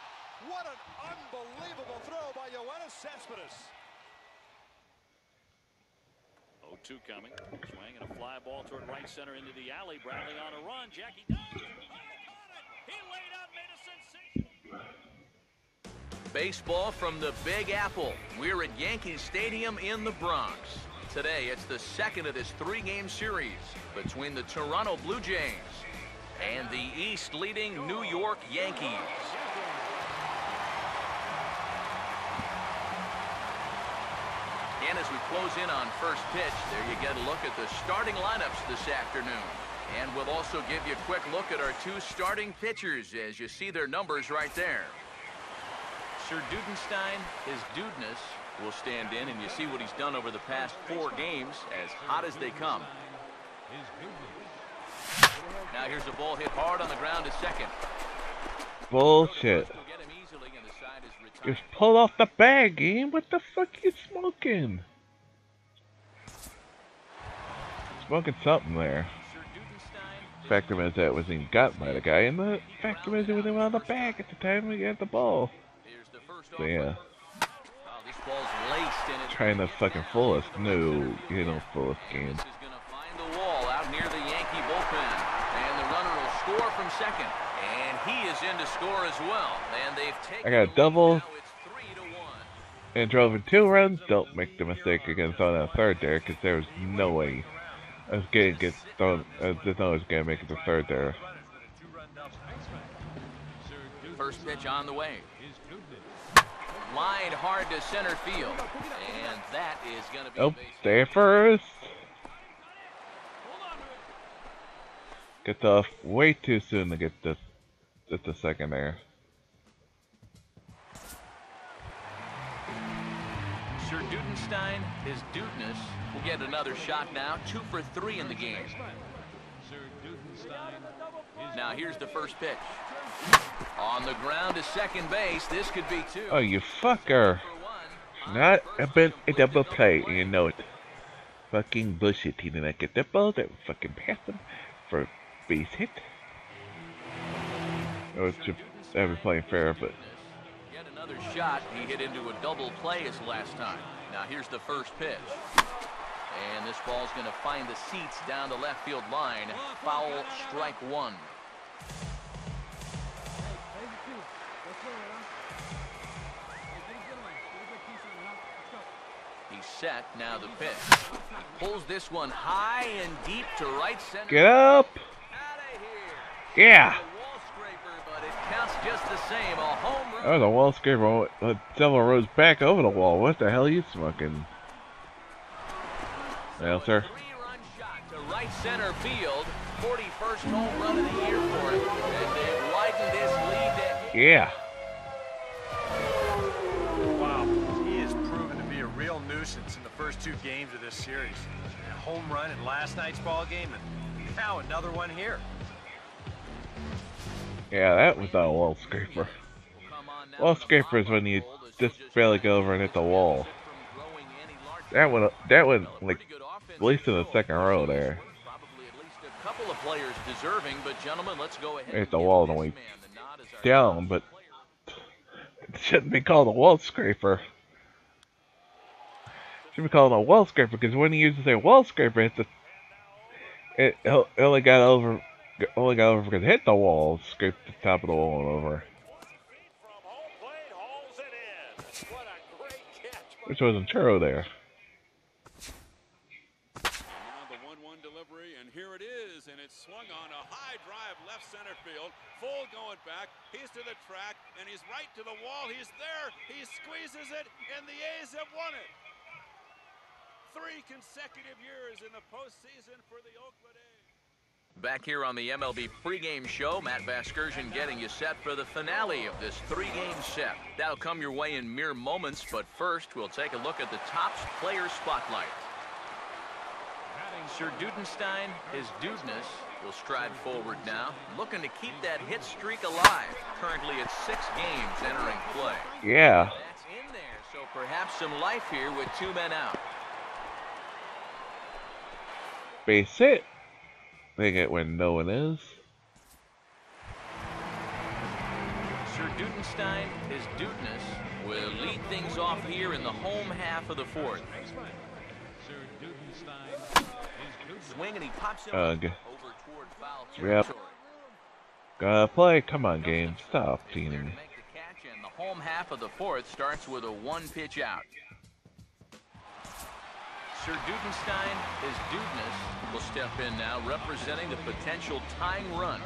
What an unbelievable throw by Yoenis Cespedes. 0-2 coming. Swing and a fly ball toward right center into the alley. Bradley on a run. Jackie does. Oh, he caught it. He laid out, made a sensation. Baseball from the Big Apple. We're at Yankee Stadium in the Bronx. Today, it's the second of this three-game series between the Toronto Blue Jays and the East-leading New York Yankees. And as we close in on first pitch, there you get a look at the starting lineups this afternoon. And we'll also give you a quick look at our two starting pitchers as you see their numbers right there. Sir Dudenstein, his dudeness, will stand in, and you see what he's done over the past four games, as hot as they come. Now here's a ball hit hard on the ground to second. Bullshit. Will get him easily, and the side is retired. Just pull off the bag, game. What the fuck you smoking? Smoking something there. Fact of that was even got by the guy, and the fact of it is it was even on the bag at the time we got the ball. here's the first So yeah, Oh, this ball's laced, and it's trying to fucking fool us. No, you don't fool us, game. Is going to find the wall out near the Yankee bullpen. And the runner will score from second. And he is in to score as well. And they've taken I got a double. Now it's three to one. And drove in two runs. Don't make the mistake again throwing that third there, because there was no way I was gonna get thrown. I just know was gonna make it to third there. First pitch on the way. Line hard to center field. And that is going to be a Oh, base there first. Get off way too soon to get the just a second there. Sir Dudenstein, his dudeness, will get another shot now. Two for three in the game. Now here's the first pitch. On the ground to second base. This could be two. Oh, you fucker! Not a bit a double play, and you know it. Fucking bullshit. He did not get the ball. That fucking passed him for a base hit. It was just I was playing fair, but Yet another shot. He hit into a double play his last time. Now here's the first pitch. And this ball's going to find the seats down the left field line. Foul strike one. He's set. Now the pitch. He pulls this one high and deep to right center. get up! Yeah! A wall scraper, but it counts just the same. A home run. That was a wall scraper. uh, Several rows back over the wall. What the hell are you smoking? Well, sir. Three-run shot to right center field. 41st home run of the year for him. And they've widened this lead to Yeah. Wow, he has proven to be a real nuisance in the first two games of this series. A home run in last night's ball game, and now another one here. Yeah, that was a wall scraper. come on now. Wall and the scraper is when you just barely go over and hit the wall. from growing any larger. That one, that one, like, pretty good offense at least in the second row there. Probably at least a couple of players deserving, but gentlemen, let's go ahead. Hit the wall and we the nod as our down, but it shouldn't be called a wall scraper. It should be called a wall scraper because when you use the wall scraper, it's a, it, only got over, only got over because it hit the wall, scraped the top of the wall and over, From home plate, hauls it in. What a great catch. which wasn't true there. swung on a high drive left center field. Full going back. He's to the track, and he's right to the wall. He's there. He squeezes it, and the A's have won it. Three consecutive years in the postseason for the Oakland A's. Back here on the MLB pregame show, Matt Vasgersian getting you set for the finale of this three-game set. That'll come your way in mere moments, but first we'll take a look at the top player spotlight. Sir Dudenstein, his dudeness, will stride forward now, looking to keep that hit streak alive. Currently at six games entering play. Yeah. That's in there, so perhaps some life here with two men out. Base hit. They get when no one is. Sir Dudenstein, his dudeness, will lead things off here in the home half of the fourth. Swing and he pops it Ugh. Over toward Yep. Gotta play. Come on, game. Stop There to teaming. make the the home half of the fourth starts with a one pitch out. Sir Dudenstein, his dudeness, will step in now, representing the potential tying run.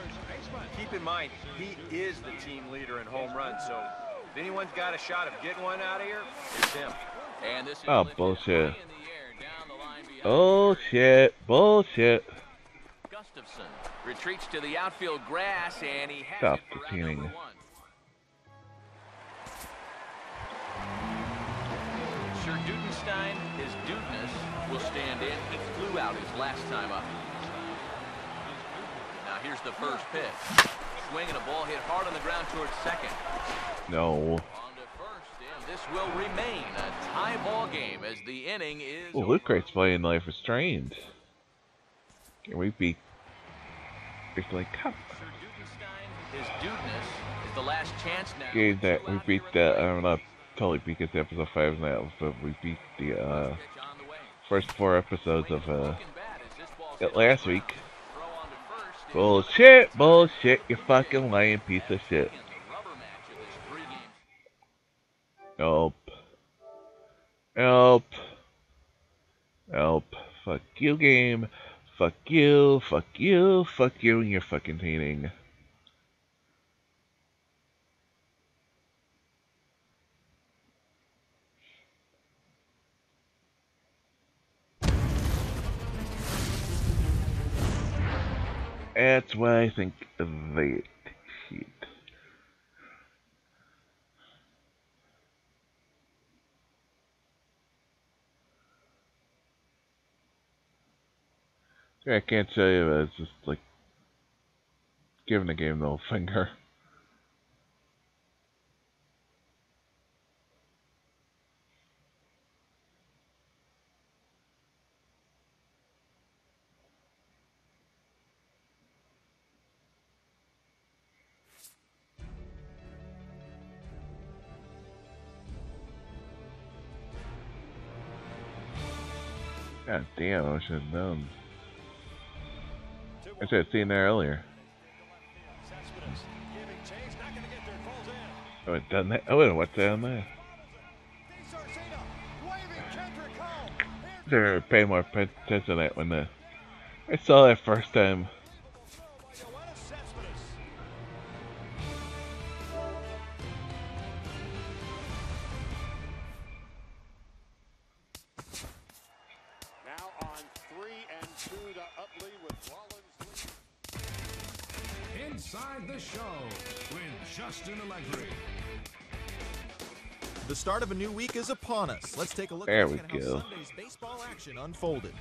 Keep in mind, he is the team leader in home runs, so if anyone's got a shot of getting one out of here, it's him. And this is Oh, bullshit. high in the air, down the line behind Bullshit. Bullshit. Gustafson retreats to the outfield grass, and he has Stop it for the out one. Sir Dudenstein, his dudeness, will stand in. He flew out his last time up. Now here's the first pitch. Swing and a ball hit hard on the ground towards second. No. On to first, and this will remain a tie ball game as the inning is Well. Luke Wright's playing Life is Strange. Can we beat Big Cup? Sir Dudenstein, his dudeness, is the last chance now. Game that we beat the, I'm not totally beat this episode 5 now, but we beat the uh, Pitch on the way. first four episodes of uh, Looking bad as this ball's it last week. ground. Throw on to first is Bullshit, bullshit, you fucking lying piece of shit. in the rubber match of this three-game Nope. Nope. Nope. Fuck you, game. Fuck you, fuck you, fuck you, and you're fucking teaming. That's why I think they cheat. Yeah, I can't tell you, but it's just like giving the game the finger. God damn, I should have known. I should have seen that earlier. I would have done that. I would have went down there. Have paid more attention to that when uh, I saw that first time. Of a new week is upon us. Let's take a look There we at how go. Sunday's baseball action unfolded.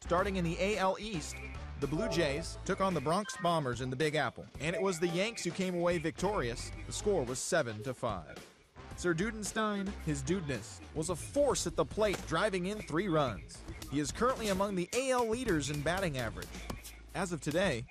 Starting in the AL East, the Blue Jays took on the Bronx Bombers in the Big Apple, and it was the Yanks who came away victorious. The score was 7 to 5. Sir Dudenstein, his dudeness, was a force at the plate, driving in three runs. He is currently among the AL leaders in batting average. As of today,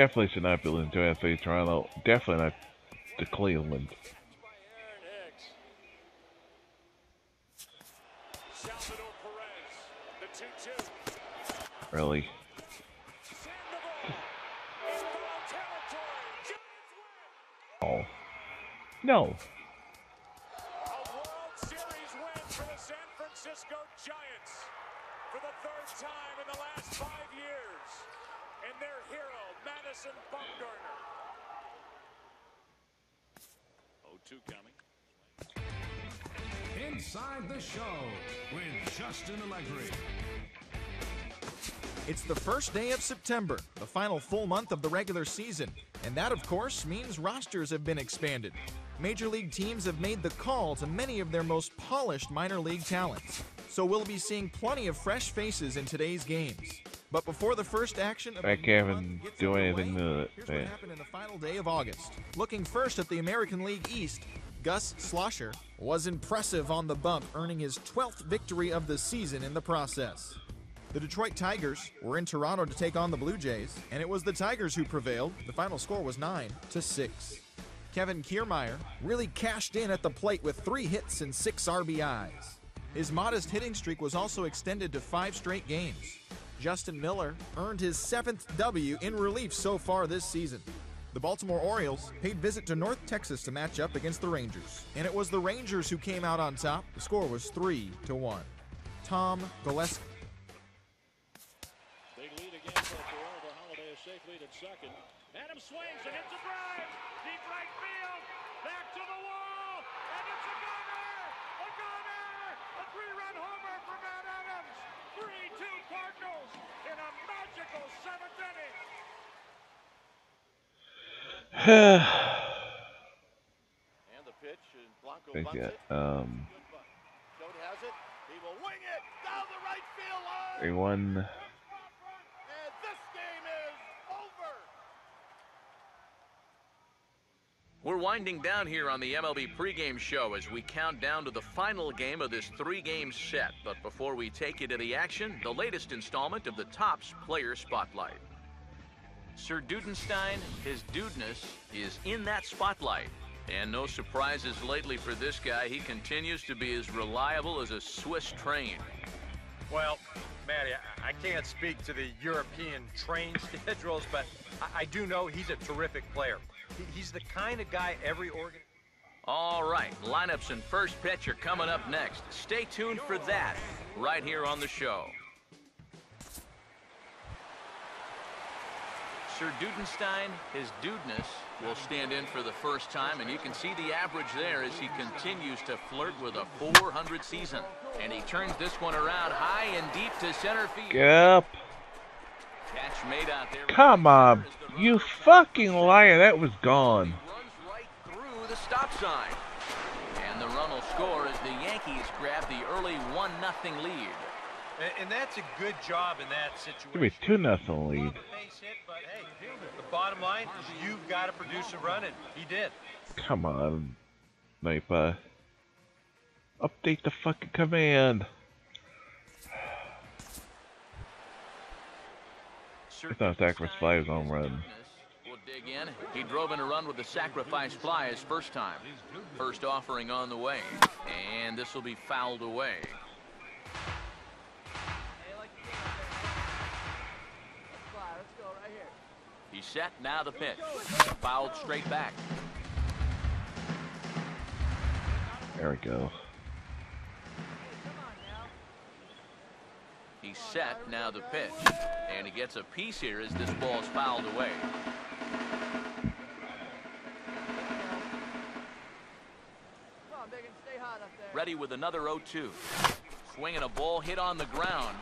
definitely should not be losing to FC Toronto. Definitely not to Cleveland. Really. Oh. No. Giants for the third time in the last five years. And their hero Madison Bumgarner. 0-2 coming. Inside the show with Justin Allegri. It's the first day of September, the final full month of the regular season, and that, of course, means rosters have been expanded. Major league teams have made the call to many of their most polished minor league talents, so we'll be seeing plenty of fresh faces in today's games. But before the first action of I can't even do anything to here's say. what happened in the final day of August. Looking first at the American League East, Gus Slosher was impressive on the bump, earning his 12th victory of the season in the process. The Detroit Tigers were in Toronto to take on the Blue Jays, and it was the Tigers who prevailed. The final score was 9 to 6. Kevin Kiermaier really cashed in at the plate with 3 hits and 6 RBIs. His modest hitting streak was also extended to 5 straight games. Justin Miller earned his 7th W in relief so far this season. The Baltimore Orioles paid visit to North Texas to match up against the Rangers, and it was the Rangers who came out on top. The score was 3 to 1. Tom Gillespie Big lead again for Holliday, a safe lead at second. Adam swings and hits a drive. Deep right field. Back to the wall. And it's a gunner. A gunner. A three-run homer for Matt Adams. 3-2 Cardinals in a magical seventh inning. And the pitch, and Blanco Think bunts it. it. Um, it. He will wing it down the right field line. everyone. And this game is over. We're winding down here on the MLB pregame show as we count down to the final game of this three-game set. But before we take you to the action, the latest installment of the Topps Player Spotlight. Sir Dudenstein, his dudeness, is in that spotlight. And no surprises lately for this guy. He continues to be as reliable as a Swiss train. Well, Matty, I, can't speak to the European train schedules, but I do know he's a terrific player. He, he's the kind of guy every organ. All right, lineups and first pitch are coming up next. Stay tuned for that right here on the show. Sir Dudenstein, his dudeness, will stand in for the first time, and you can see the average there as he continues to flirt with a 400 season. And he turns this one around high and deep to center field. Get up. Catch made out there. Come on. You fucking liar. That was gone. runs right through the stop sign. And the run will score as the Yankees grab the early 1-0 lead. And, and that's a good job in that Give me 2 nothing lead. Love a base hit, but hey, the bottom line is you've got to produce a run, and he did. Come on, Sniper. Update the fucking command. I thought sacrifice fly was on run. Will dig in. He drove in a run with the sacrifice fly his first time. First offering on the way. And this will be fouled away. He's set, now the pitch. Fouled straight back. There we go. He's set, now the pitch. And he gets a piece here as this ball's fouled away. Ready with another 0-2. Swinging a ball hit on the ground.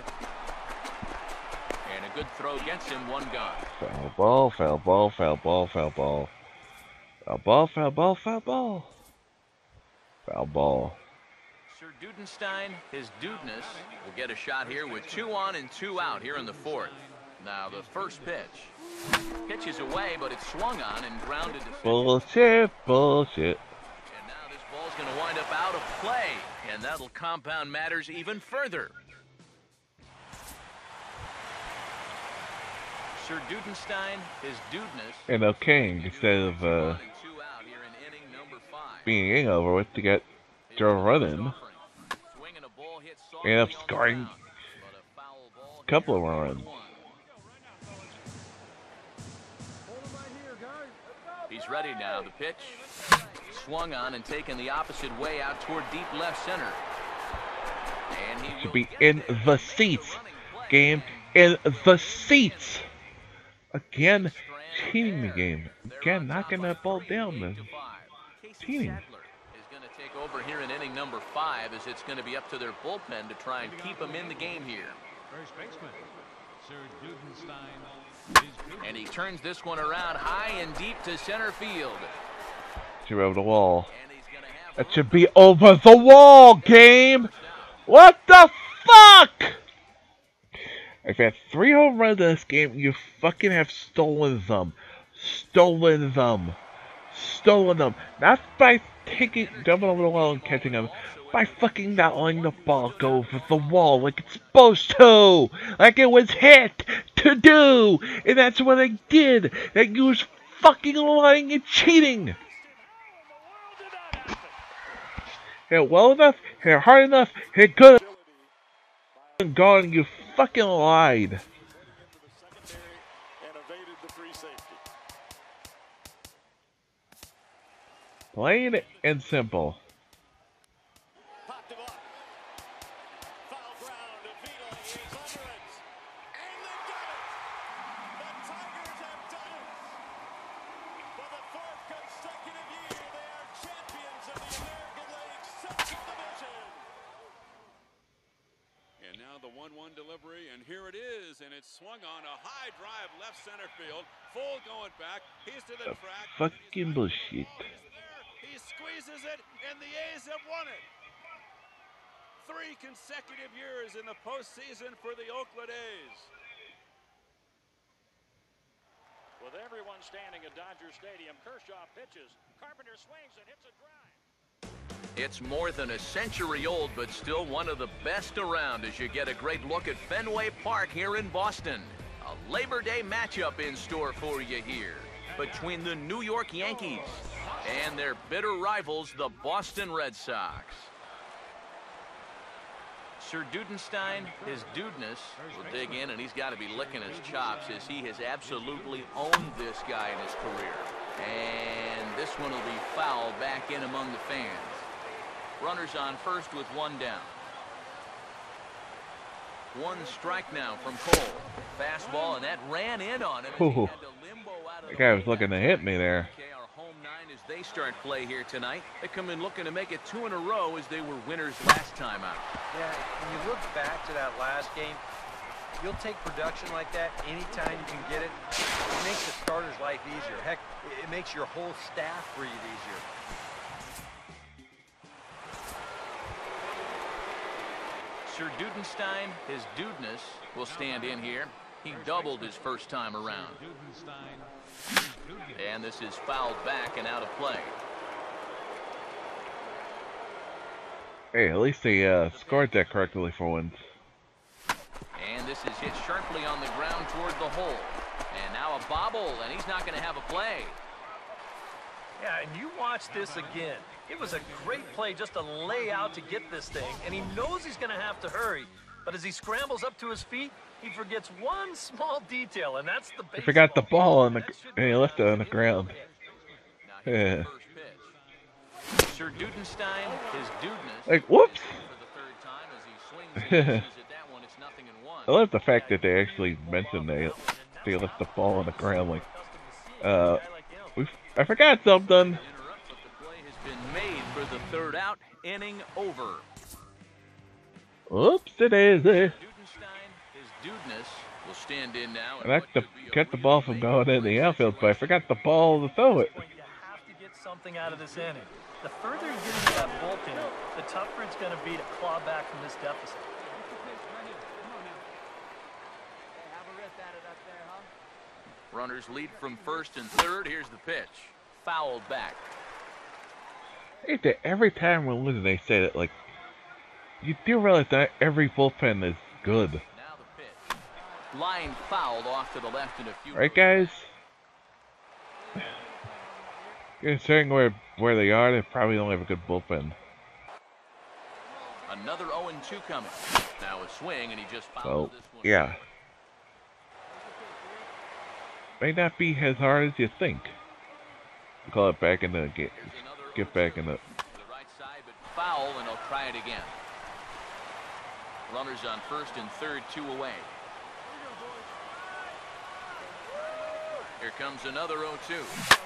And a good throw against him, one gone. Foul ball, foul ball, foul ball, foul ball. Foul ball, foul ball, foul ball. Foul ball. Sir Dudenstein, his dudeness, will get a shot here with two on and two out here in the fourth. Now the first pitch. Pitch is away, but it's swung on and grounded to Bullshit, bullshit. And now this ball's going to wind up out of play, and that'll compound matters even further. Sir Dudenstein, his dudeness, And a king instead of uh, one and two out here in inning number five. being over with to get Joe running. Swinging a ball hit softly End up scoring a foul ball a couple of runs. He's ready now. The pitch. swung on and taken the opposite way out toward deep left center. And he Should will be in the seats. Game in the seats. Again, cheating the game. Again, knocking that ball down. Cheating. Sadler is going to take over here in inning number five as it's going to be up to their bullpen to try and keep them in the game here. First baseman, Sir Dudenstein. And he turns this one around high and deep to center field. Should over the wall. And he's going to have That should be over the wall, game. What the fuck? I've had three home runs in this game. You fucking have stolen them. Stolen them. Stolen them. Not by taking, jumping over the wall and catching him By fucking not letting the ball go over the wall like it's supposed to. Like it was hit to do. And that's what I did. That you was fucking lying and cheating. Hit it well enough, hit it hard enough, hit it good enough. Gone, you fucking lied. Plain and simple. Popped him up. Foul ground to Vito. He's under it. And they got it. The Tigers have done it. For the fourth consecutive year, they are champions of the American League Central Division. And now the 1-1 delivery, and here it is, and it's swung on a high drive left center field. Full going back. He's to the track. Fucking bullshit. He's there. He squeezes it, and the A's have won it. Three consecutive years in the postseason for the Oakland A's. With everyone standing at Dodger Stadium, Kershaw pitches. Carpenter swings and hits a drive. It's more than a century old, but still one of the best around as you get a great look at Fenway Park here in Boston. A Labor Day matchup in store for you here between the New York Yankees and their bitter rivals, the Boston Red Sox. Sir Dudenstein, his dudeness, will dig in, and he's got to be licking his chops as he has absolutely owned this guy in his career. And this one will be foul back in among the fans. Runners on first with one down. One strike now from Cole. Fastball, and that ran in on him. Ooh. had to limbo out of That guy was looking to hit me there. Okay, our home nine as they start play here tonight. They come in looking to make it two in a row as they were winners last time out. Yeah, when you look back to that last game, you'll take production like that anytime you can get it. It makes the starter's life easier. Heck, it- it makes your whole staff breathe easier. Sir Dudenstein, his dudeness, will stand in here. He doubled his first time around. Dudenstein. is good. And this is fouled back and out of play. Hey, at least they uh, scored that correctly for once. And this is hit sharply on the ground toward the hole. And now a bobble, and he's not going to have a play. Yeah, and you watch this again. It was a great play just to lay out to get this thing, and he knows he's going to have to hurry. But as he scrambles up to his feet, he forgets one small detail, and that's the I forgot the ball on the and he left it on the ground. Yeah. the first pitch. Sir Dudenstein, his dudeness. Like, whoops! For the third time as he swings and misses at that one, it's nothing in one. I love the fact that they actually mentioned they they left the ball on the ground. Like, uh, we I forgot something. Interrupt, but the play has been made for the third out. Inning over. Oops, it is. eh. Dudenstein, his dudeness, will stand in now. I like to get the ball from going in the outfield, but I forgot the ball to throw it. Going have to get something out of this inning. The further you get into that bullpen, the tougher it's going to be to claw back from this deficit. Runners lead from first and third. Here's the pitch. Fouled back. Hey, that every time we're losing, they say that like you do realize that every bullpen is good, Now the pitch. Line fouled off to the left in a few. right, guys? Considering where where they are, they probably don't have a good bullpen. Another 0-2 coming. Now a swing, and he just fouled So this one. yeah, may not be as hard as you think. We call it back in the ga- get back in the. Oh the right side, but foul, and he'll try it again. Runners on first and third, two away. Here comes another 0-2.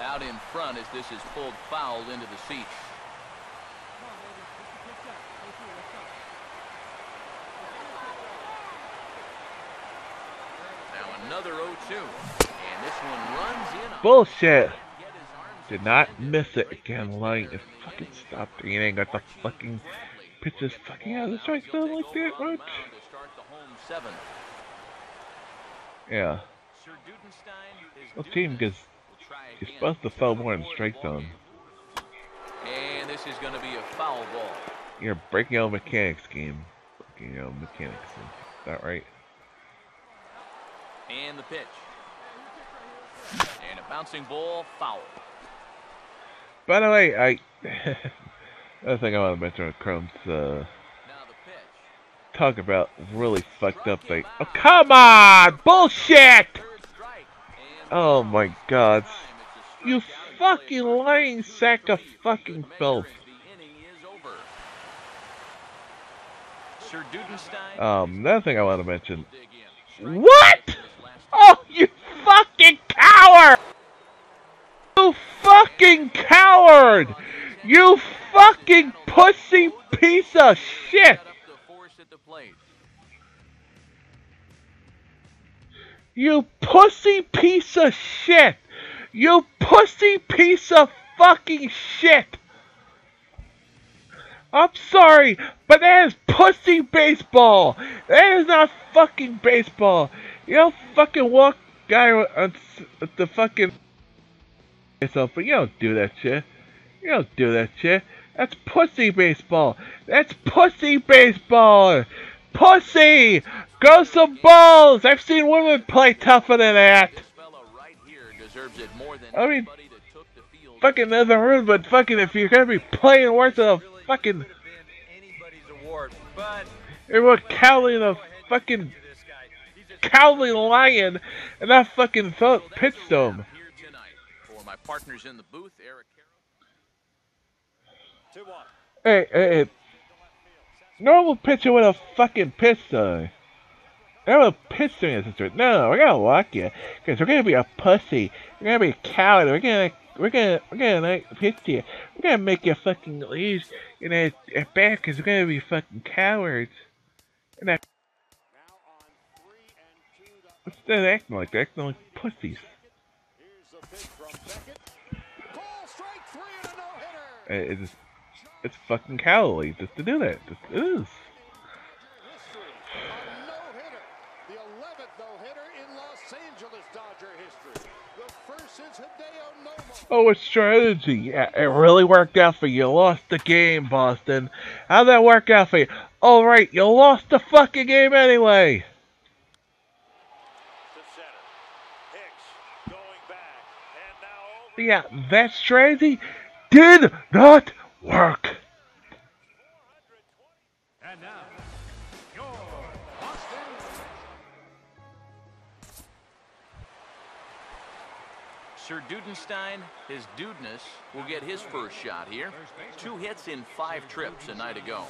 Out in front as this is pulled foul into the seats. Now another 0-2. And this one runs in. Bullshit! Did not miss it again, like it fucking stopped. You ain't got the fucking pitches fucking out of the strike zone like that much. To start the home seventh. Yeah. Is Well, team, because will try you're again. supposed to throw more in the strike zone. And this is going to be a foul ball. You're breaking out mechanics game. Breaking out mechanics. Is that right? And the pitch. And a bouncing ball, foul. By the way, I. Another thing I want to mention with Chrome's uh, Now the pitch. talk about really fucked up thing. Oh, come on! Bullshit! Oh my god. You fucking lying sack of fucking filth. Um, another thing I want to mention. What? Oh, you fucking coward! You fucking coward! You fucking pussy piece of shit! You pussy piece of shit! You pussy piece of fucking shit! I'm sorry, but that is pussy baseball! That is not fucking baseball! You don't fucking walk guy on the fucking yourself, but you don't do that shit. You don't do that shit. That's pussy baseball. That's pussy baseball. Pussy! Go some balls! I've seen women play tougher than that. This fella right here deserves it more than I mean, anybody that took the. Fucking nothing rude, but fucking if you're gonna be playing worse than a fucking Could have been anybody's award, but everyone cowling a fucking this guy, he just cowling lion and not fucking throw pitch dome. Here tonight for my partners in the booth, Eric Karros. 2 1. Hey, hey, hey. Normal pitcher with a fucking pitch though. Normal pitcher in this situation. No, we're gonna walk you. Cause we're gonna be a pussy. We're gonna be a coward. We're gonna, we're gonna, we're gonna like pitch you. We're gonna make you fucking lose in a, at bat cause we're gonna be fucking cowards. And that, Now on 3 and 2 to instead of acting like that, acting like pussies. Here's the pitch It's, fucking cowardly just to do that. Just, it is. History. A no hitter. The 11th no hitter in Los Angeles Dodger history. The first since Hideo Nomo. Oh, it's strategy. Yeah, it really worked out for you. You lost the game, Boston. How'd that work out for you? All right, you lost the fucking game anyway. Yeah, that strategy did not work. And now, your Boston Sir Dudenstein, his dudeness, will get his first shot here. Two hits in five trips a night ago.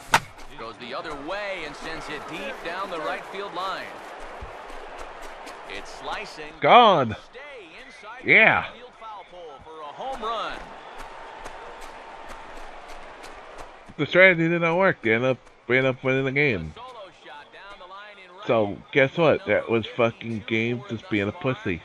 Goes the other way and sends it deep down the right field line. It's slicing. Gone. Stay inside Yeah. field foul pole for a home run. The strategy did not work. They ended up, we ended up winning the game. So, guess what? That was fucking game just being a pussy.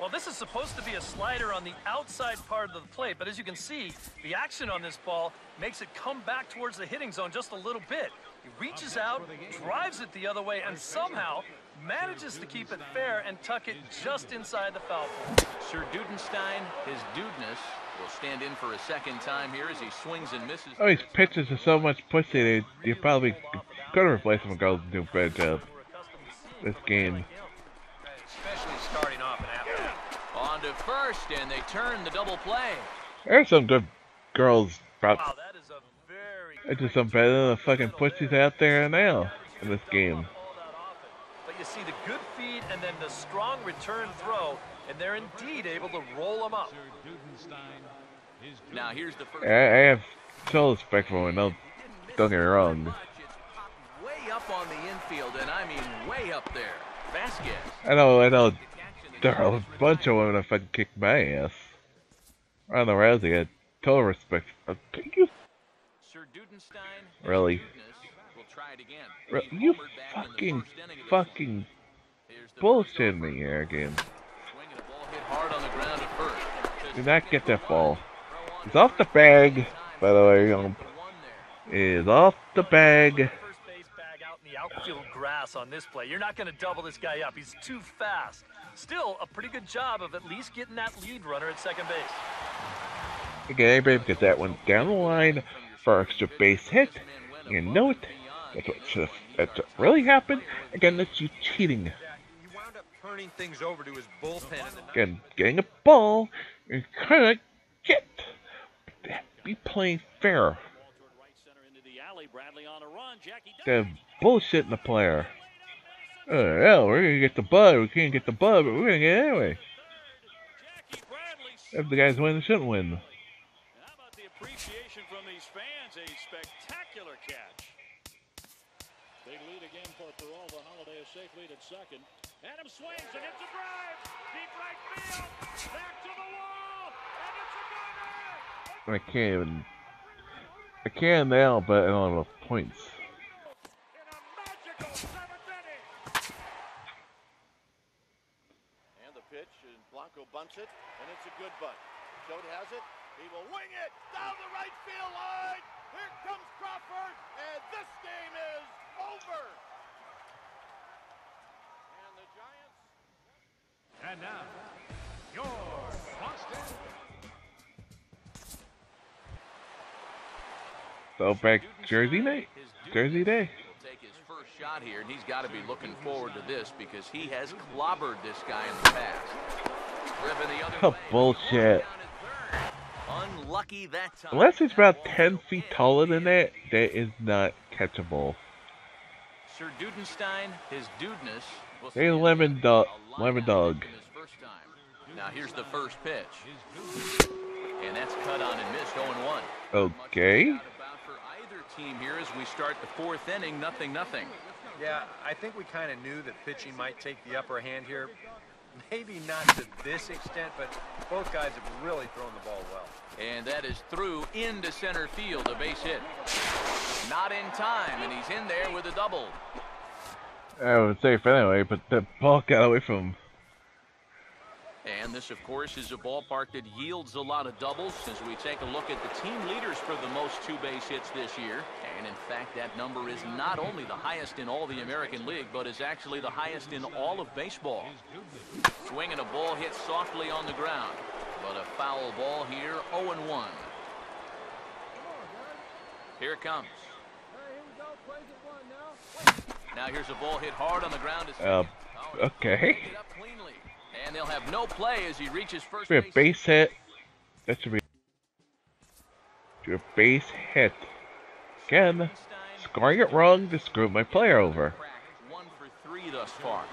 Well, this is supposed to be a slider on the outside part of the plate, but as you can see, the action on this ball makes it come back towards the hitting zone just a little bit. He reaches out, drives it the other way, and somehow manages to keep it fair and tuck it just inside the foul pole. Sir Dudenstein, his dudeness, will stand in for a second time here as he swings and misses. Oh, these pitchers are so much pussy, they, you probably could have replaced them with girls and do a better job. This game. especially starting off and after. On to first, and they turn the double play. There's some good girls, prob- Wow, that is a very There's just some better than the fucking pussies out there now in this game. Call that often. But you see the good feed and then the strong return throw, and they're indeed able to roll them up. Sir Dudenstein, his Now here's the first. I, I have total respect for him. Don't, don't get me wrong. Much. It's popped way up on the infield, and I mean way up there. Vasquez. I know, I know. There are a bunch of women that fucking kick my ass. Ronda Rousey, I had total respect. Uh, You, Sir Dudenstein. Really? Dudeness will try it again. re- you in fucking, fucking bullshit on the at first. Do not get that ball. It's off the bag, by the way. Um, is off the bag. In outfield grass on this play. You're not going to double this guy up. He's too fast. Still, a pretty good job of at least getting that lead runner at second base. Again, anybody get that one down the line for extra base hit. You know it. That's what should have. What really happened. Again, that's you cheating. Yeah. Again, getting a ball, you kind of get. Be playing fair. The bullshit in the player. Uh, oh, hell, we're gonna get the bud. We can't get the bud, but we're gonna get it anyway. If the guys win, they shouldn't win. How about the appreciation from these fans? A spectacular Peralta. Holliday a safe lead at second. Adam swings and hits a drive. Deep right field. Back to the wall. And it's a gunner. I can't even. I can now, but I don't have enough points. In a magical seventh inning. And the pitch, and Blanco bunts it, and it's a good bunt. Choate has it. He will wing it down the right field line. Here comes Crawford, and this game is over. And the Giants. And now, your Boston So back Jersey night, His Jersey day. take his first shot here, and he's got to be looking forward to this because he has clobbered this guy in the past. Driven the other way. bullshit. Down at third. Unlucky that time. Unless he's about 10 feet taller than that, that is not catchable. Sir Dudenstein, his dudeness. Will Hey, stand lemon in dog- a line lemon out dog. in his first time. Now here's the first pitch. And that's cut on and missed 0-1. Okay. Not about for either team here as we start the fourth inning, nothing, nothing. Yeah, I think we kind of knew that pitching might take the upper hand here. Maybe not to this extent, but both guys have really thrown the ball well. And that is through into center field, a base hit. Not in time, and he's in there with a double. I was safe anyway, but the ball got away from him. And this, of course, is a ballpark that yields a lot of doubles as we take a look at the team leaders for the most two base hits this year. And in fact, that number is not only the highest in all the American League, but is actually the highest in all of baseball. Swinging a ball hit softly on the ground, but a foul ball here, 0 1. Here it comes. Now here's a ball hit hard on the ground. Uh, okay. And they'll have no play as he reaches first base. A base hit. that should That's a your base hit. Again, scoring it wrong to screw my player over. One for three thus far.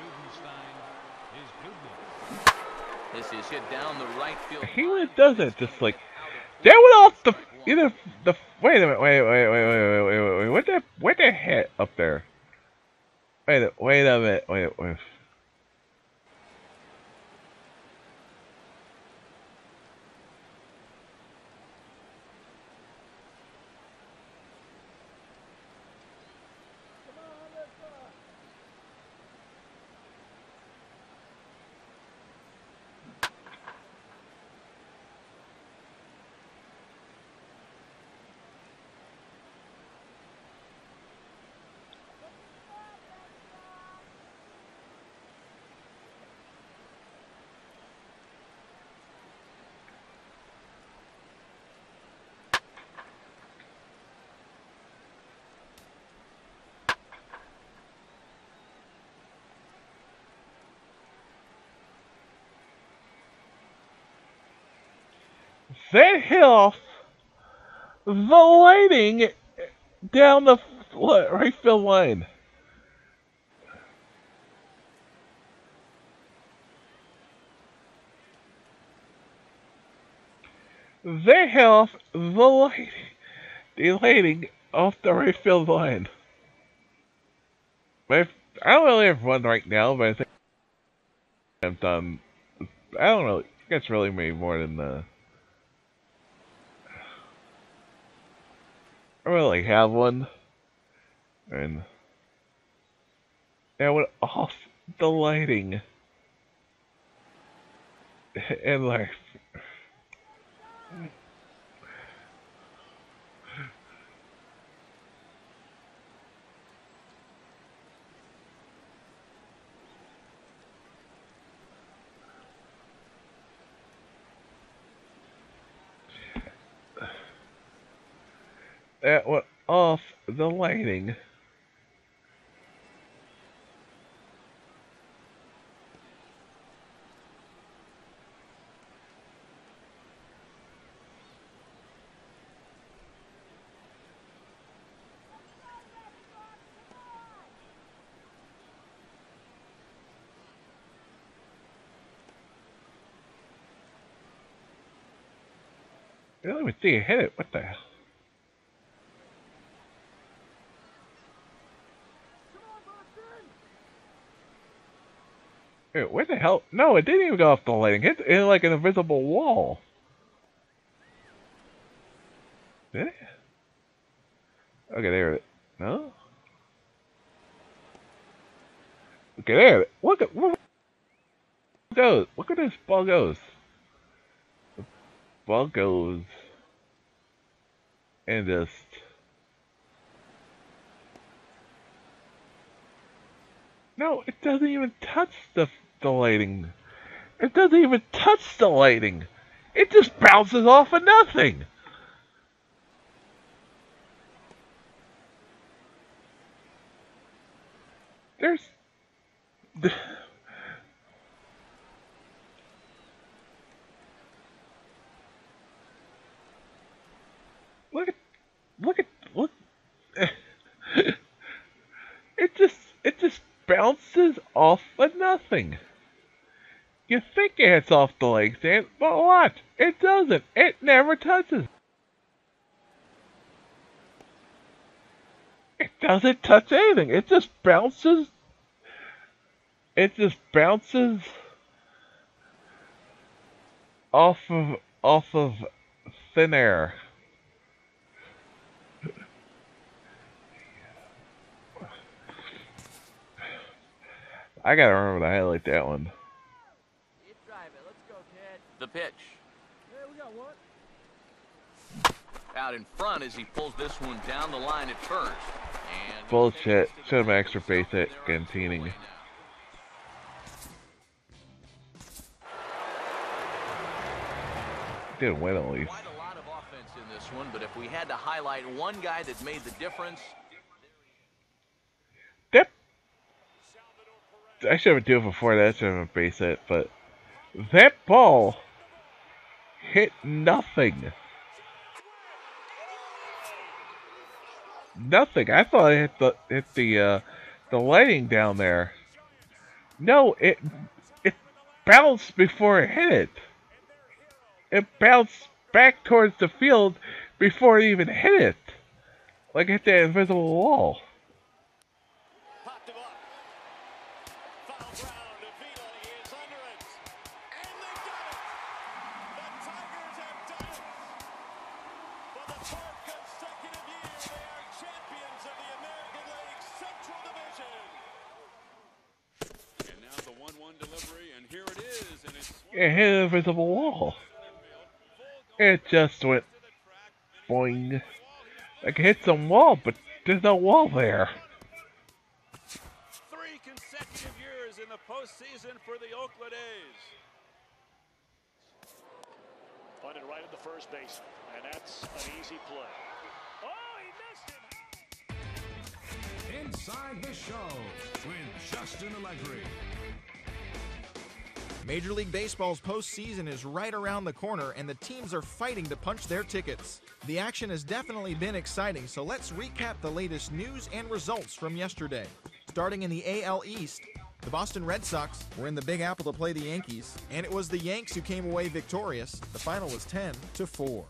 This is hit down the right field. He really does it, just like that went off the either the wait a minute, wait, wait, wait, wait, wait, wait, wait, what the what the hit up there? Wait, wait a minute, wait, wait. They have the lighting down the right field line. They have the lighting, the lighting off the right field line. I don't really have one right now, but I think I'm done. I don't really guess really made more than the. I really have one, and I went off the lighting, and like. That went off the lighting. I don't even think I hit it. What the hell? Wait, where the hell? No, it didn't even go off the lighting. It's in like an invisible wall. Did it? Okay, there it. No. Okay, there. it- Look at look goes. Look at this ball goes. Ball goes and just No, it doesn't even touch the the lighting. It doesn't even touch the lighting. It just bounces off of nothing. There's look at look at look it just it just bounces off of nothing. You think it hits off the leg stand, but what? It doesn't. It never touches. It doesn't touch anything. It just bounces. It just bounces off of off of thin air. I gotta remember to highlight that one. The pitch. Out in front as he pulls this one down the line at first. And Bullshit. Should have extra base at Gantini. Didn't win at least. quite a lot of offense in this one, but if we had to highlight one guy that made the difference, That I should have do it before that. Should have base it, but that ball hit nothing. Nothing. I thought it hit the hit the uh, the lighting down there. No, it it bounced before it hit it. It bounced back towards the field before it even hit it, like it hit that invisible wall. Invisible wall. It just went boing. Like it hit some wall, but there's no wall there. three consecutive years in the postseason for the Oakland A's. Punted right at the first base, and that's an easy play. Oh, he missed him. Inside the show with Justin Allegri. Major League Baseball's postseason is right around the corner, and the teams are fighting to punch their tickets. The action has definitely been exciting, so let's recap the latest news and results from yesterday. Starting in the AL East, The Boston Red Sox were in the Big Apple to play the Yankees, and it was the Yanks who came away victorious. The final was 10 to 4.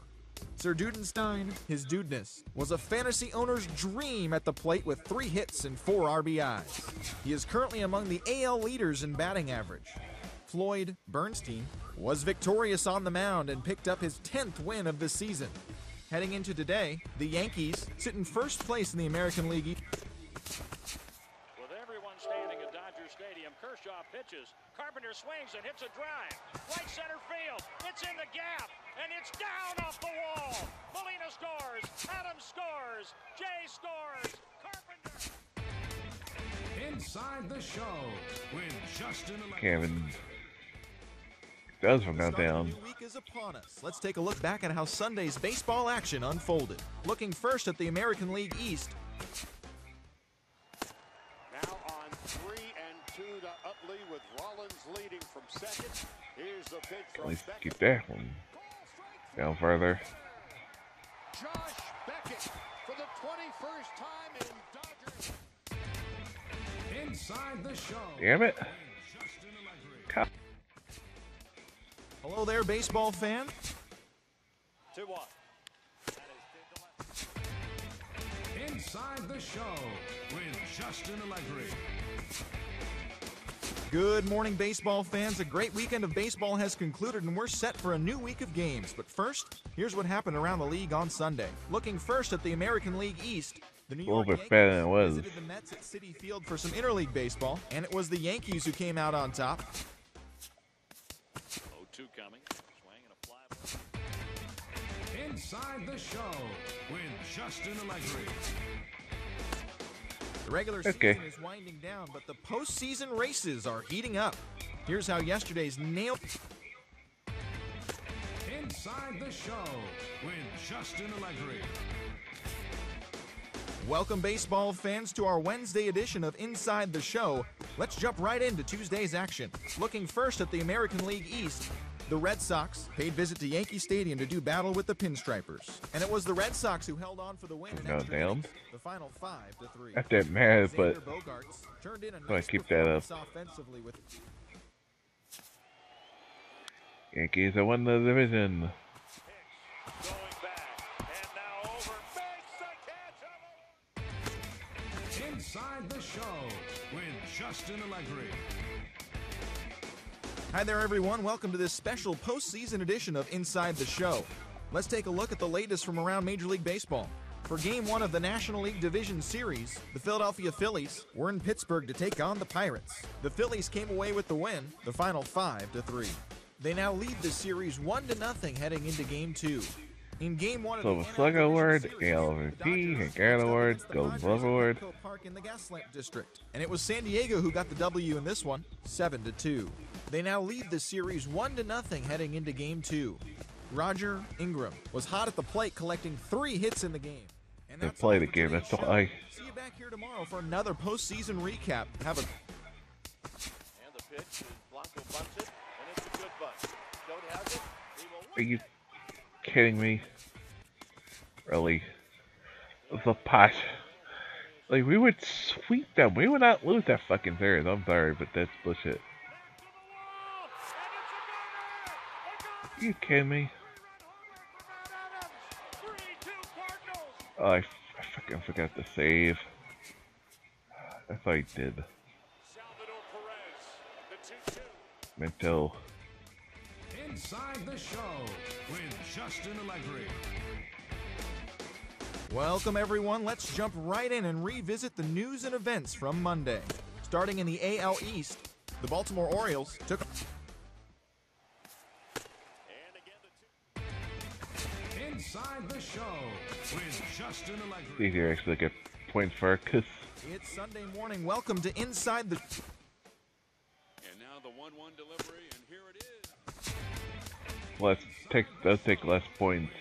Sir Dudenstein, his dudeness, was a fantasy owner's dream at the plate with three hits and four RBIs. He is currently among the AL leaders in batting average. Floyd Bernstein was victorious on the mound and picked up his 10th win of the season. Heading into today, the Yankees sit in first place in the American League. With everyone standing at Dodger Stadium, Kershaw pitches. Carpenter swings and hits a drive. Right center field. It's in the gap. And it's down off the wall. Molina scores. Adams scores. Jay scores. Carpenter. Inside the show with Justin Kevin is upon us. Let's take a look back at how Sunday's baseball action unfolded. Looking first at the American League East, Now on three and two to Utley with Rollins leading from second. Here's the pitch At least Beckett. keep that one down further. Josh Beckett for the 21st time in Dodgers. Inside the show. Damn it. Hello there, baseball fan. 2 1. Inside the show with Justin Allegri. Good morning, baseball fans. A great weekend of baseball has concluded, and we're set for a new week of games. But first, here's what happened around the league on Sunday. Looking first at the American League East, the New A little York bit Yankees than it was. visited the Mets at Citi Field for some interleague baseball, and it was the Yankees who came out on top. Inside the show with Justin Allegri. The regular Okay. season is winding down, but the postseason races are heating up. Here's how yesterday's nail. Inside the show with Justin Allegri. Welcome, baseball fans, to our Wednesday edition of Inside the Show. Let's jump right into Tuesday's action. Looking first at the American League East, the Red Sox paid visit to Yankee Stadium to do battle with the Pinstripers, and it was the Red Sox who held on for the win. No, damn. The final five to three. Not that mad, Xander but Bogaerts turned in a Gotta nice keep that up. offensively with Yankees have won the division. Going back. And now over. Makes the catch. Inside the show with Justin Allegri. Hi there, everyone. Welcome to this special postseason edition of Inside the Show. Let's take a look at the latest from around Major League Baseball. For game one of the National League Division Series, the Philadelphia Phillies were in Pittsburgh to take on the Pirates. The Phillies came away with the win, the final 5 to 3. They now lead the series 1 to nothing heading into game two. In game one of So the Slug Award, ALVP, Hank Aaron Award, Golden Glove Award. Park in the Gaslamp District, and it was San Diego who got the W in this one, 7 to 2. They now lead the series 1 to nothing heading into game 2. Roger Ingram was hot at the plate collecting 3 hits in the game. And They that's play the game, today's that's show. why. See you back here tomorrow for another postseason recap. Have a And the pitch is Blanco bunts it, and it's a good bunt. Don't has it. Are you kidding me? Really? The pot. Like, we would sweep them. We would not lose that fucking series. I'm sorry, but that's bullshit. You kidding me? Oh, I, f- I fucking forgot to save. I thought I did. Salvador Perez. The 2 2. Mental. Inside the show with Justin Allegri. Welcome, everyone. Let's jump right in and revisit the news and events from Monday. Starting in the AL East, the Baltimore Orioles took. Inside the show with Justin Allegri. Easier actually to get points for because It's Sunday morning. Welcome to Inside the. And now the 1 1 delivery, and here it is. let's take does take less points.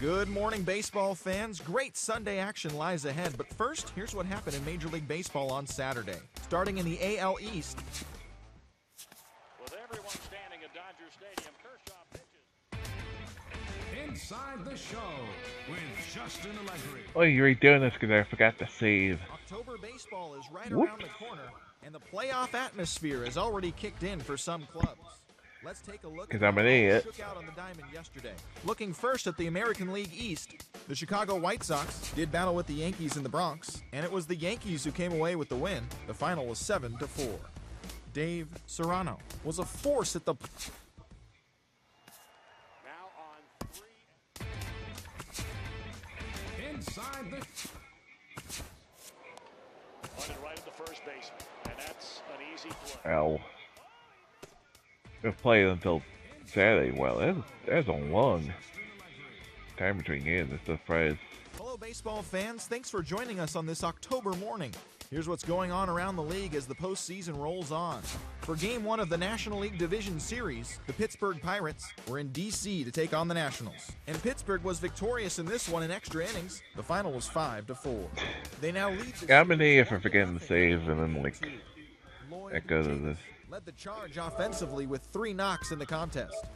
Good morning, baseball fans. Great Sunday action lies ahead, but first, here's what happened in Major League Baseball on Saturday. Starting in the AL East, Inside the show with Justin Allegri. Oh, you're redoing this because I forgot to save. October baseball is right Whoop. around the corner, and the playoff atmosphere has already kicked in for some clubs. Let's take a look 'Cause at I'm an idiot. shook out on the diamond yesterday. Looking first at the American League East, the Chicago White Sox did battle with the Yankees in the Bronx, and it was the Yankees who came away with the win. The final was 7 to 4. Dave Serrano was a force at the Inside the Running right at the first baseman, and that's an easy play. Ow. Gonna play until Saturday. Well, that's, that's a long time between games. That's the prize. Hello, baseball fans. Thanks for joining us on this October morning. Here's what's going on around the league as the postseason rolls on. For game one of the National League Division Series, the Pittsburgh Pirates were in D.C. to take on the Nationals. And Pittsburgh was victorious in this one in extra innings. The final was 5 to 4. They now lead the I'm an idiot for forgetting to save and then like echo this. led the charge offensively with three knocks in the contest.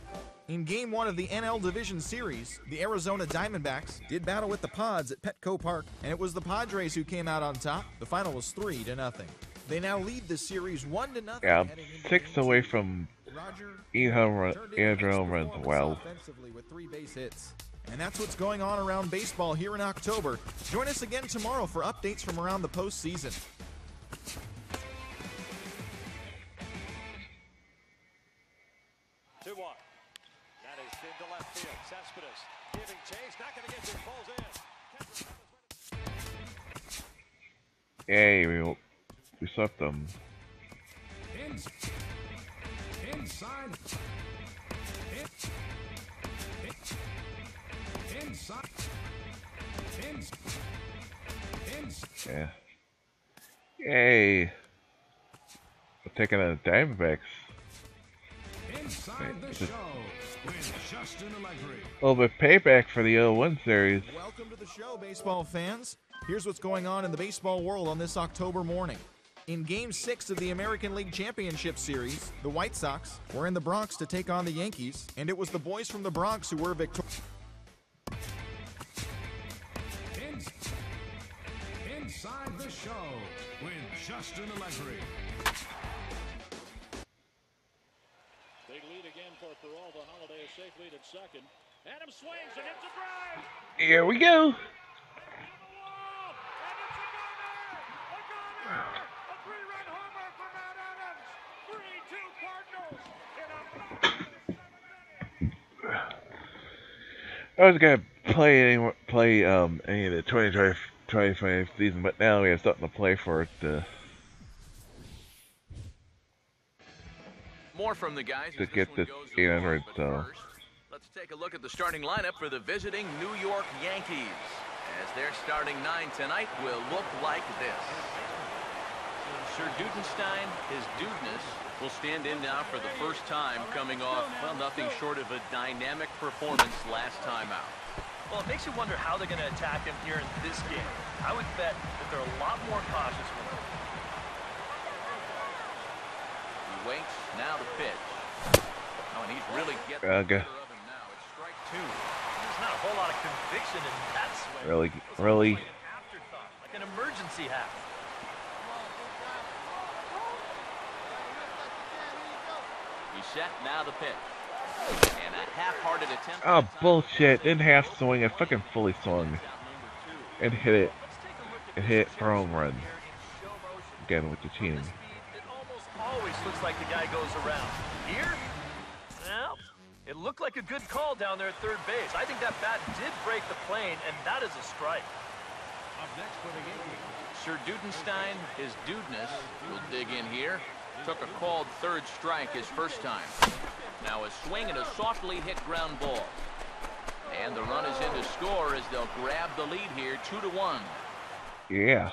In game one of the NL Division Series, the Arizona Diamondbacks did battle with the Pods at Petco Park, and it was the Padres who came out on top. The final was three to nothing. They now lead the series one to nothing. Yeah, I'm heading into six away from Roger eight home run, turned in eight a nice home runs. performance offensively with three base hits. And that's what's going on around baseball here in October. Join us again tomorrow for updates from around the postseason. Cespedes giving chase, not going to get there. Falls in. Yay, we we swept them. in, inside in, in, inside in, in, Yeah. Yay. We're taking on the Diamondbacks. inside the show with Justin Allegri. Oh, A little bit payback for the 0-1 series. Welcome to the show, baseball fans. Here's what's going on in the baseball world on this October morning. In Game 6 of the American League Championship Series, the White Sox were in the Bronx to take on the Yankees, and it was the boys from the Bronx who were victorious. Inside the show with Justin Allegri. Peralta. Holliday a safe lead at second. Adam swings and hits a drive. Here we go. To the wall, and it's a gunner! A gunner! A three-run homer for Matt Adams! 3-2 Cardinals in a I was gonna play any play um any of the 2020 2020 season, but now we have something to play for it. More from the guys To get this one this goes 800, along, but so- first, let's take a look at the starting lineup for the visiting New York Yankees. As their starting nine tonight will look like this. Sir Dudenstein, his dudeness, will stand in now for the first time coming off, well, nothing short of a dynamic performance last time out. Well, it makes you wonder how they're going to attack him here in this game. I would bet that they're a lot more cautious with him. He waits, now the pitch. Oh, and he's really getting the go. better of him now. It's strike two. There's not a whole lot of conviction in that swing. really, really. like an afterthought, like an emergency hat. He's set, now the pitch. And a half-hearted attempt. Oh bullshit! Didn't half swing. I fucking fully swung Out number two. and hit it Let's take a look at and hit for home run here in slow motion. again with the team. It almost always looks like the guy goes around. Here, well, it looked like a good call down there at third base. I think that bat did break the plane, and that is a strike. Up next for the Yankees. Sir Dudenstein, his dudeness, will dig in here. Took a called third strike his first time. Now a swing and a softly hit ground ball. And the run is in to score as they'll grab the lead here, two to one. Yeah.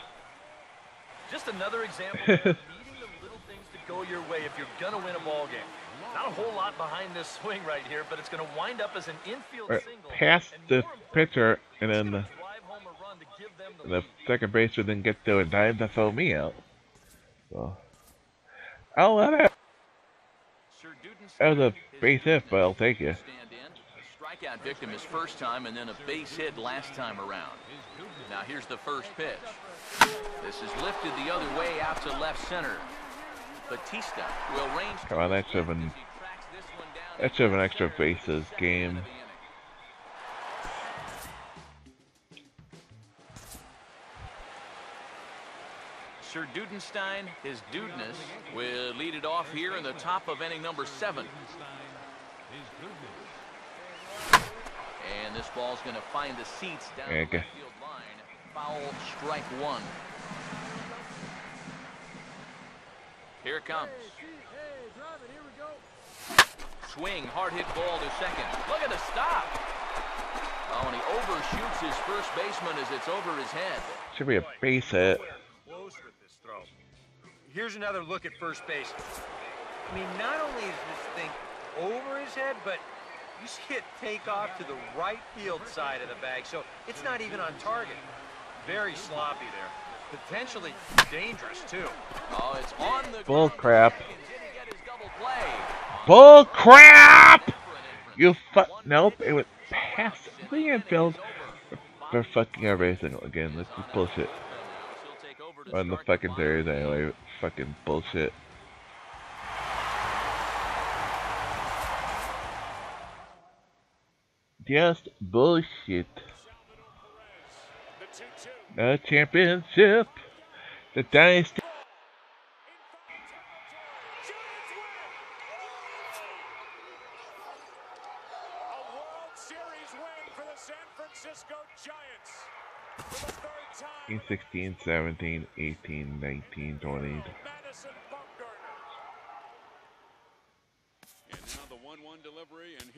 Just another example of needing the little things to go your way if you're going to win a ball game. Not a whole lot behind this swing right here, but it's going to wind up as an infield Or single. past the pitcher and then the, home a run to give them the the second baseman didn't get there in time to throw me out. So I'll let it. Sir That was a base hit, but I'll take you. will Stand in. A strikeout victim his first time and then a base hit last time around. Now here's the first pitch. This is lifted the other way out to left center. Batista will range. Come on, that should have been that should have been extra bases game. Sir Dudenstein, his dudeness, will lead it off here in the top of inning number seven. And this ball's going to find the seats down the Okay. left field line. Foul strike one. Here it comes. Swing, hard hit ball to second. Look at the stop. Oh, and he overshoots his first baseman as it's over his head. Should be a base hit. Close with this throw. Here's another look at first base. I mean, not only is this thing over his head, but you see it take off to the right field side of the bag, so it's not even on target. Very sloppy there. Potentially dangerous, too. Oh, it's on the Bull crap. Did he get his double play? Bull crap! You fuck. Nope, it went past the infield. They're fucking everything again. This is bullshit. On the fucking series anyway. Fucking bullshit. Just bullshit. The championship. The dynasty. A World Series win for the San Francisco Giants. For the third time, 16, 17, 18, 19, 20. Madison Bumgarner. And now the 1-1 delivery, and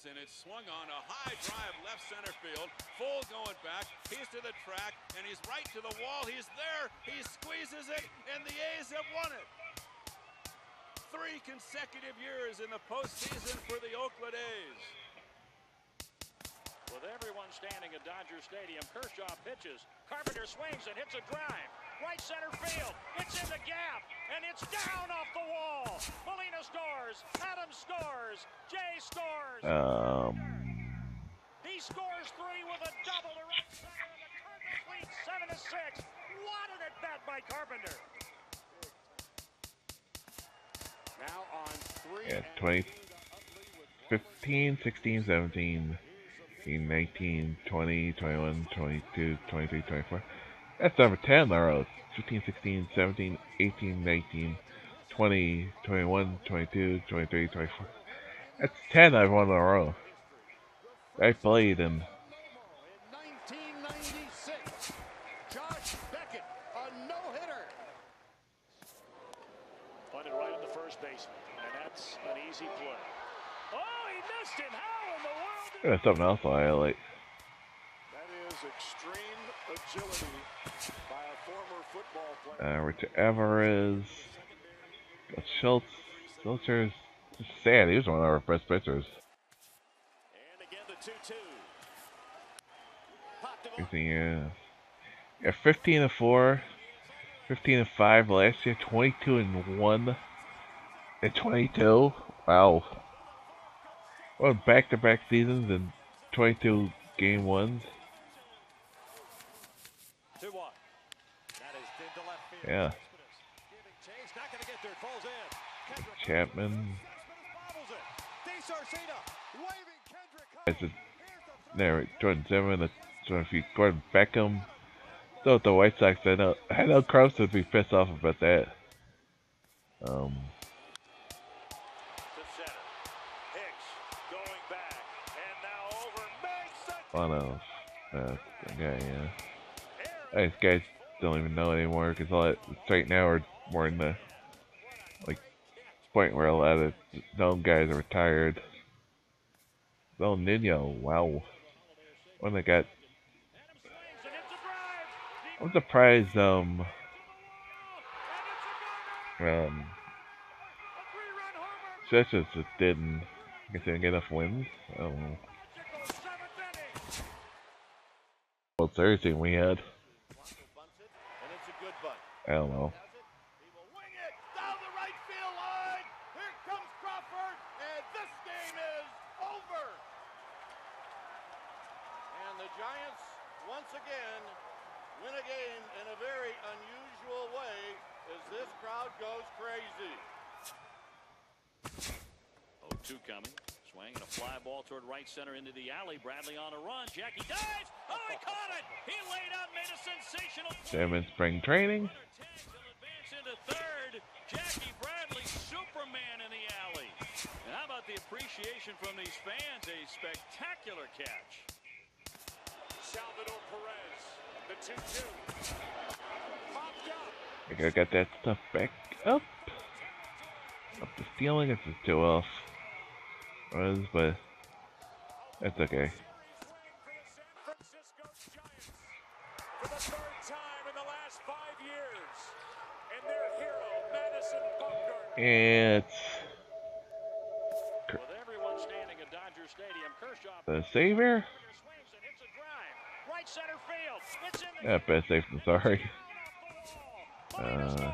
is, and it's swung on a high drive left center field. Full going back. He's to the track, and he's right to the wall. He's there. He squeezes it, and the A's have won it. Three consecutive years in the postseason for the Oakland A's. With everyone standing at Dodger Stadium, Kershaw pitches. Carpenter swings and hits a drive. Right center field. It's in the gap, and it's down off the wall. Molina scores. Adams scores. Jay scores. Um. He scores three with a double to right center, and the Cardinals lead seven to six. What an at bat by Carpenter. Now on three. Yeah, 20, leading to Utley with 15, 16, 17, 18, 19, 20, 21, 22, 23, 24. That's number 10 in the row. 15, 16, 17, 18, 19, 20, 21, 22, 23, 24. That's 10 I've won in a row. I played in In 1996, Josh Beckett, a no-hitter. Punted right at the first baseman, and that's an easy play. Oh, he missed him. How in the world? did- There's something else I highlight. That is extreme agility by a former football player. Uh, Rich Everest. Got Schultz. Schultzer's sad. He was one of our best pitchers. And again the 2-2. Popped him up. Everything, yeah. Yeah, 15 and 4. 15 and 5 last year. 22 and 1. And 22. Wow. Well, back to back seasons and 22 game ones. 2-1. That is into left field. Yeah. Giving chase, not going to get there. It falls in. Kendrick Chapman. It's a, there, Jordan Zimmermann. The, you Gordon Beckham. So with the White Sox, I know, I know Krause would be pissed off about that. Um, oh no. Uh, yeah, yeah. These guys don't even know anymore because all that right now we're more in the like point where a lot of known guys are retired. Oh, Nino, wow. When they got, I'm surprised. Um, um, three-run just didn't. I guess they didn't get enough wins. I don't know. Team we had. Blanco bunts it, and it's a good bunt. I don't know. Has it. He will wing it down the right field line. Here comes Crawford, and this game is over. the Giants once again win a game in a very unusual way as this crowd goes crazy. 0-2 coming. Swing and a fly ball toward right center into the alley. Bradley on a run. Jackie dives. Oh, he caught it. He laid out, made a sensational in spring training. Advance into third. Jackie Bradley, Superman in the alley. And how about the appreciation from these fans? A spectacular catch. Salvador Perez, the 2-2. Popped up. I gotta get that stuff back up. Up the ceiling. It's too off. Was, but that's okay. For the San Francisco Giants for the third time in the last five years. And their hero, Madison Bumgarner. It's With everyone standing at Dodger Stadium, Kershaw the savior. swings and hits a drive. Right center field. The best safe than sorry. Uh,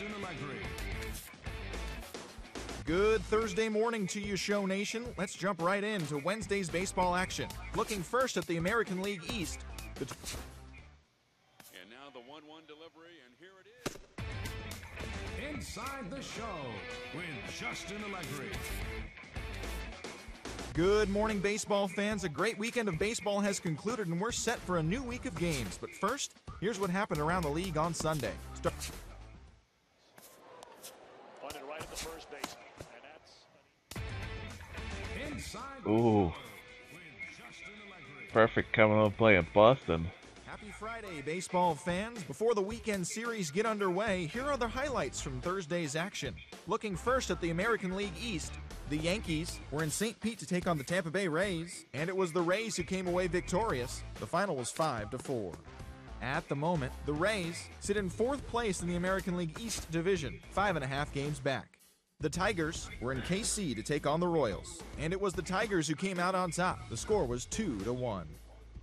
Justin Allegri. Good Thursday morning to you, Show Nation. Let's jump right into Wednesday's baseball action. Looking first at the American League East. And now the 1-1 delivery, and here it is. Inside the Show with Justin Allegri. Good morning, baseball fans. A great weekend of baseball has concluded, and we're set for a new week of games. But first, here's what happened around the league on Sunday. Start- Ooh, perfect coming on play in Boston. Happy Friday, baseball fans. Before the weekend series get underway, here are the highlights from Thursday's action. Looking first at the American League East, the Yankees were in St. Pete to take on the Tampa Bay Rays, and it was the Rays who came away victorious. The final was 5 to 4. At the moment, the Rays sit in fourth place in the American League East Division, five and a half games back. The Tigers were in KC to take on the Royals, and it was the Tigers who came out on top. The score was 2 to 1.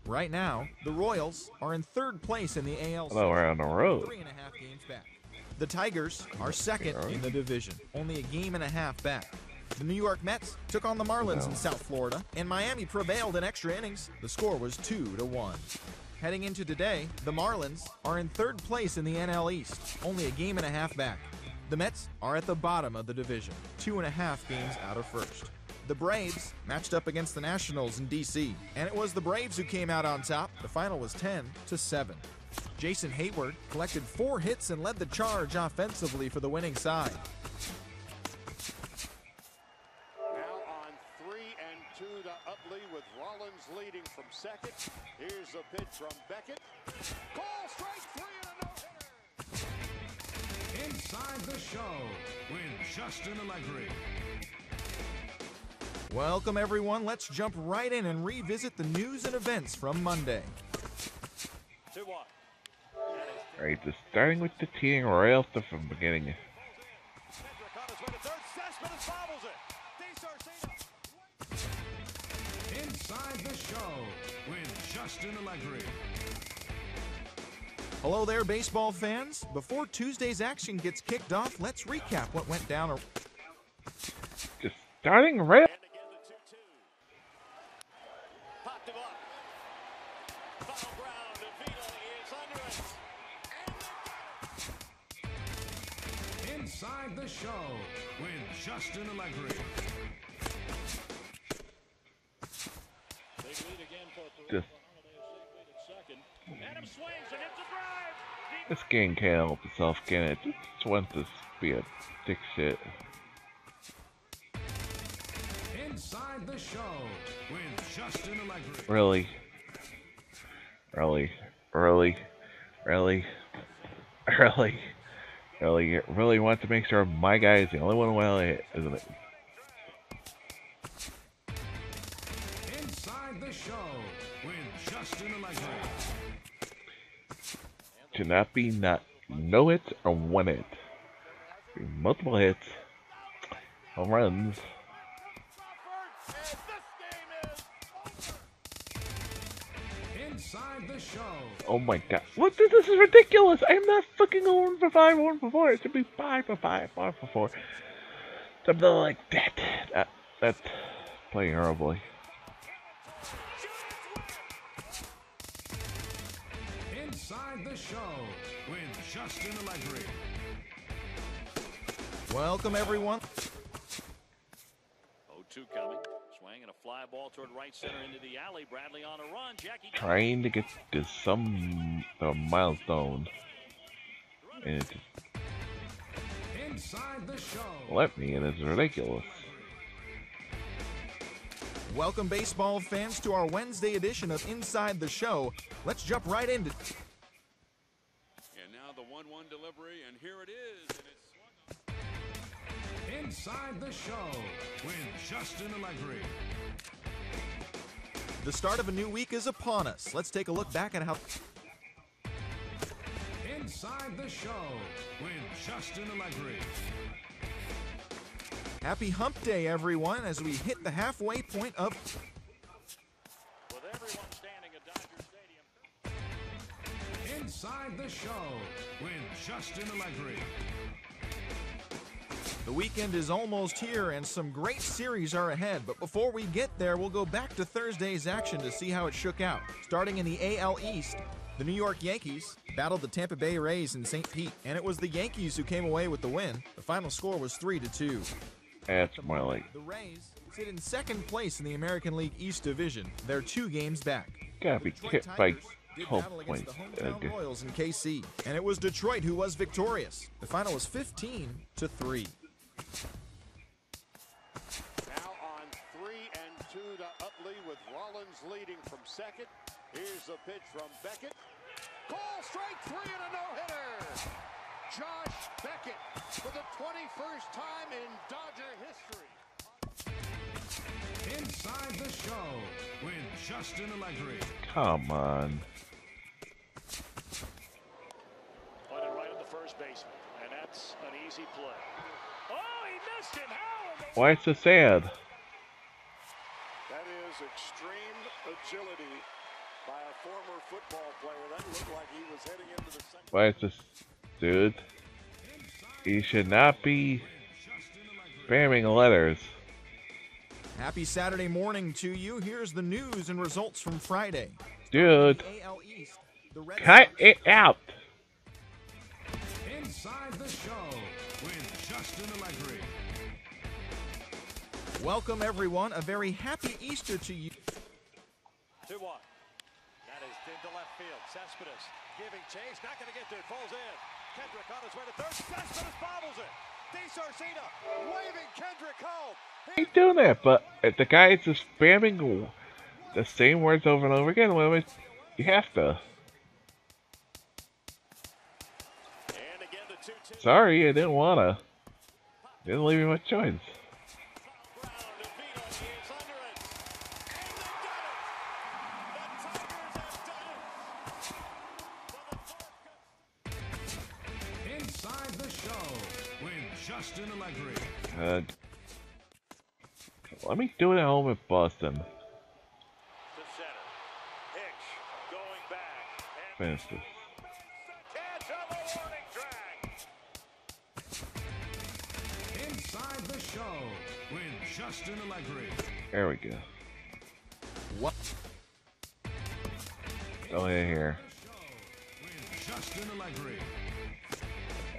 Right now, the Royals are in third place in the AL. Although we're on the road. Three and a half games back. The Tigers are second in the division, only a game and a half back. The New York Mets took on the Marlins in South Florida, and Miami prevailed in extra innings. The score was 2 to 1. Heading into today, the Marlins are in third place in the NL East, only a game and a half back. The Mets are at the bottom of the division, two and a half games out of first. The Braves matched up against the Nationals in DC, and it was the Braves who came out on top. The final was 10 to 7. Jason Heyward collected four hits and led the charge offensively for the winning side. Now on three and two to Utley with Rollins leading from second. Here's the pitch from Beckett. Inside the Show with Justin Allegri. Welcome, everyone. Let's jump right in and revisit the news and events from Monday. 2-1. Right, just starting with the teeing right off the from beginning. Baseball fans. Before Tuesday's action gets kicked off, let's recap what went down. Just starting right. Game can't help itself, can it? Just wants to be a dick shit. Inside the Show with Justin Allegri. Really? Really? Really? Really? Really? Really? Really want to make sure my guy is the only one well isn't it? To not be not know it or one it. Multiple hits. Home runs. Oh my god. What? This this is ridiculous. I'm not fucking one for five, one for four. It should be five for five, five for four. Something like that. That that's playing horribly. Show with Justin Allegri. Welcome, everyone. 0-2 coming. Swing and a fly ball toward right center into the alley. Bradley on a run. Jackie Trying to get to some uh, milestone. And it Inside the show. let me, and it's ridiculous. Welcome, baseball fans, to our Wednesday edition of Inside the Show. Let's jump right into. And the 1-1 delivery, and here it is. And it's swung on. Inside the show with Justin Allegri. The start of a new week is upon us. Let's take a look back at how. Inside the show with Justin Allegri. Happy Hump Day, everyone, as we hit the halfway point of. Inside the show with Justin Allegri. The weekend is almost here, and some great series are ahead. But before we get there, we'll go back to Thursday's action to see how it shook out. Starting in the AL East, the New York Yankees battled the Tampa Bay Rays in St. Pete, and it was the Yankees who came away with the win. The final score was 3 to 2. That's more like The Rays sit in second place in the American League East Division. They're two games back. gotta be Detroit hit by Tigers did 12 battle against points. the hometown Okay. Royals in KC, and it was Detroit who was victorious. The final was 15 to 3. Now on three and two to Utley with Rollins leading from second. Here's the pitch from Beckett. Call strike three and a no-hitter. Josh Beckett for the 21st time in Dodger history. Inside the show with Justin Allegri. Come on. Put it right at the first baseman, and that's an easy play. Oh, he missed him. How Why is so sad? That is extreme agility by a former football player. That looked like he was heading into the second. Why is this dude? He should not be spamming letters. Happy Saturday morning to you. Here's the news and results from Friday. Dude, AL East, the Red cut it out. Inside the show with Justin Allegri. Welcome, everyone. A very happy Easter to you. 2 1. That is into left field. Cespedes giving chase. Not going to get there. It falls in. Kendrick on his way to third. Cespedes bobbles it. DiSarcina waving Kendrick home. He's doing that, but the guy is just spamming the same words over and over again, well, you have to. Sorry, I didn't wanna. Didn't leave me much choice. Brown to Vito. He is under it. And they did it. The Tigers have done it. For the Inside the show with Justin Allegri. Good. Let me do it at home in Boston. to center. Hicks going back. And Finish this. There we go. What? Oh, go ahead here. With Justin Allegri.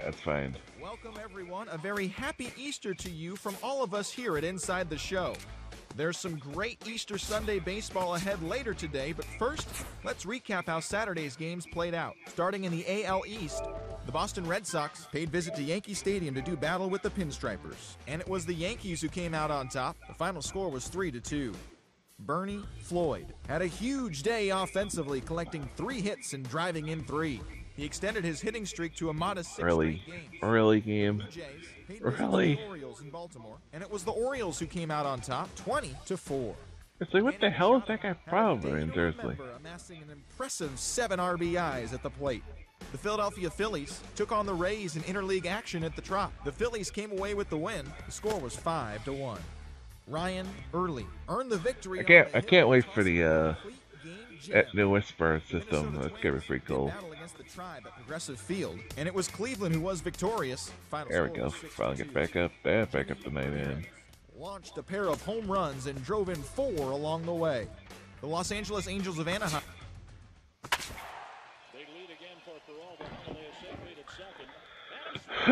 That's fine. Welcome, everyone. A very happy Easter to you from all of us here at Inside the Show. There's some great Easter Sunday baseball ahead later today, but first, let's recap how Saturday's games played out. Starting in the AL East, the Boston Red Sox paid visit to Yankee Stadium to do battle with the Pinstripers, and it was the Yankees who came out on top. The final score was 3 to 2. Bernie Floyd had a huge day offensively, collecting three hits and driving in three. He extended his hitting streak to a modest six Really? games. Really, game? Jays paid visit to Really? Orioles in Baltimore, and it was the Orioles who came out on top, 20 to 4. It's like, what the hell is that guy Had a problem day in to Thursday? remember, amassing an impressive seven RBIs at the plate. The Philadelphia Phillies took on the Rays in interleague action at the Trop. The Phillies came away with the win. The score was five to one. Ryan Early earned the victory. I can't- I can't wait for the, uh, That new Whisper system. That's gonna be pretty cool. The tribe at Progressive Field, and it was Cleveland who was victorious. Final There we go. Finally get back up. Yeah, back up the main in. launched a pair of home runs and drove in four along the way. The Los Angeles Angels of Anaheim. Big lead again for Peralta. Holiday a safe lead at second. Adam Right field. Back to the wall. And it's a gunner. A gunner.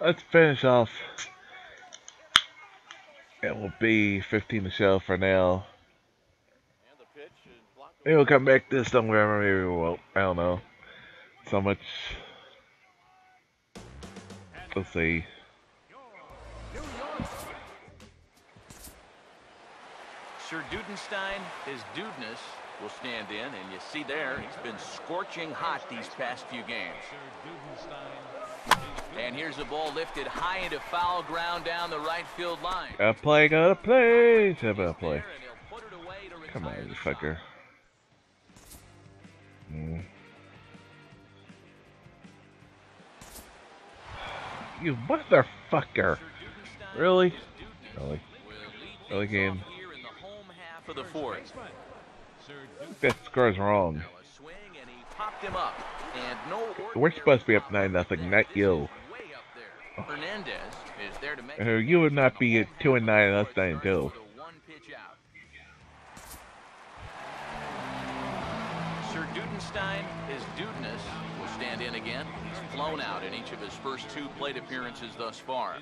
Let's finish off. It will be 15 to show for now. Maybe we'll come back this somewhere. Maybe we won't. I don't know. So much. Let's see. Sir Dudenstein, his dudeness, will stand in, and you see there, he's been scorching hot these past few games. And here's the ball lifted high into foul ground down the right field line. Gotta play, gotta play. Have a play. There, and he'll put it away to Come on, you the fucker. Mm. You motherfucker. Really? Really? Really, game? In the fourth. That score's wrong. A swing, and he popped him up. And no We're supposed to be up 9 nothing, not you. way up there. Hernandez is there to make Uh, You would not be at 2 and 9 and us 9 and 2. the one pitch out. Sir Dudenstein, his dudeness, will stand in again. He's flown out in each of his first two plate appearances thus far.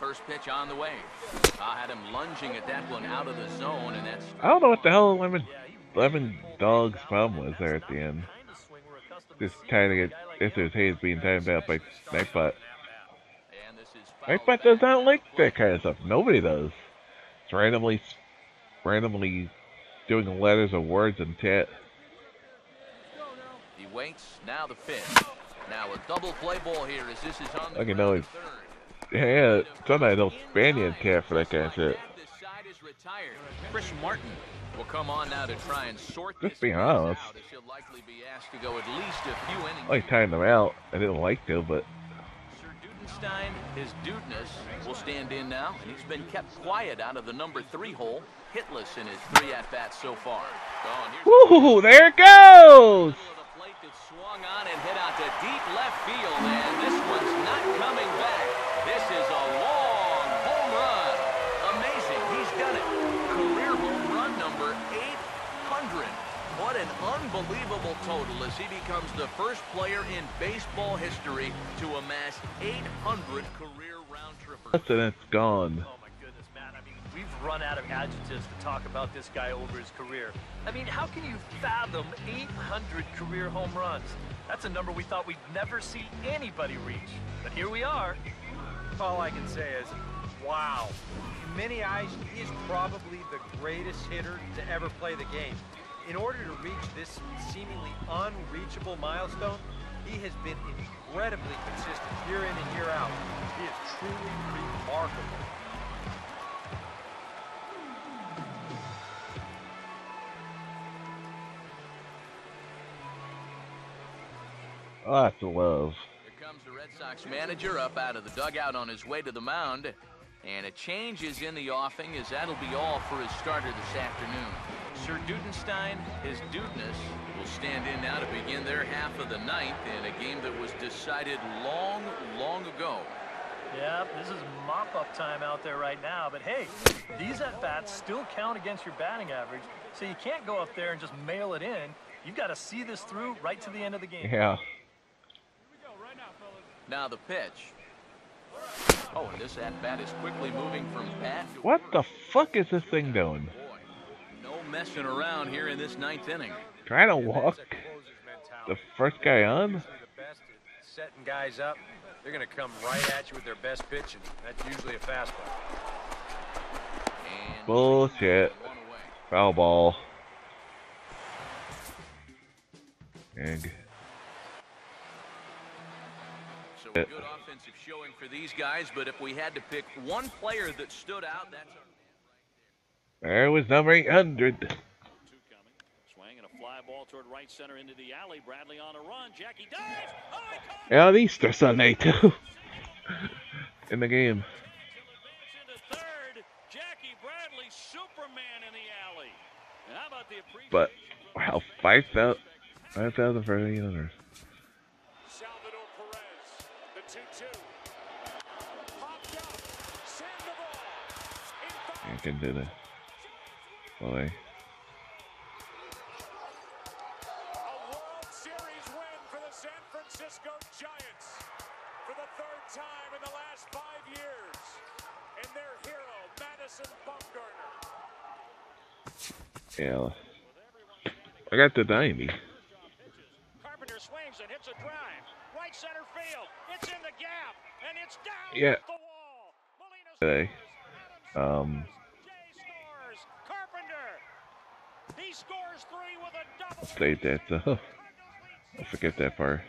First pitch on the way. I had him lunging at that one out of the zone, and that's I don't know what the hell Lemon, Lemon Dog's problem was there at the end. Kind of swing we're Just trying to get Esther's. Hayes being timed out by Nightbot. Nightbot does not like that kind of stuff. Nobody does. It's randomly, randomly doing letters of words and chat. He waits. Now the pitch. Now a double play ball here as this is on the Like you ground know to it- third. Yeah, sometimes they'll ban you in chat for that kind of shit. This side is retired. Chris Martin will come on now to try and sort Just this being honest. out as he'll likely be asked to go at least a few innings. I like them out. I didn't like to, but Sir Dudenstein, his dudeness, will stand in now, and he's been kept quiet out of the number three hole, hitless in his three at-bats so far. Here's woo, there it goes. the plate that swung on and hit out to deep left field, and this one's not coming back. Unbelievable total as he becomes the first player in baseball history to amass 800 career round trippers. and it's gone. Oh my goodness, Matt. I mean, we've run out of adjectives to talk about this guy over his career. I mean, how can you fathom 800 career home runs? That's a number we thought we'd never see anybody reach. But here we are. All I can say is, wow. In many eyes, he is probably the greatest hitter to ever play the game. In order to reach this seemingly unreachable milestone, he has been incredibly consistent year in and year out. He is truly remarkable. Lots of love. Here comes the Red Sox manager up out of the dugout on his way to the mound. And a change is in the offing as that'll be all for his starter this afternoon. Sir Dudenstein, his dudeness, will stand in now to begin their half of the ninth in a game that was decided long, long ago. Yeah, this is mop-up time out there right now. But hey, these at-bats still count against your batting average. So you can't go up there and just mail it in. You've got to see this through right to the end of the game. Yeah. Now the pitch. Oh, and this at-bat is quickly moving from bat to What the fuck is this thing doing? boy. No messing around here in this ninth inning. Trying to walk That's a closer's the first guy on? Usually the best at setting guys up. They're going to come right at you with their best pitch, and that's usually a fastball. And Bullshit. Foul ball. Egg. So good offensive showing for these guys, but if we had to pick one player that stood out, that's our man right There There was number 800. Two coming. Swing and a fly ball toward right center into the alley. Bradley on a run. Jackie dives. Oh, he caught it. And on Easter Sunday, too. in the game. Into third, Jackie Bradley, Superman in the alley. And how the But five thousand, five thousand for any others. And their hero, Madison Bumgarner. Yeah. I got the 90. Carpenter swings and hits a drive. Right center field. It's in the gap. And it's down Yeah. the wall. Molina Today. Um, Jay scores. Carpenter. He scores three with a double. state that, so I forget that part.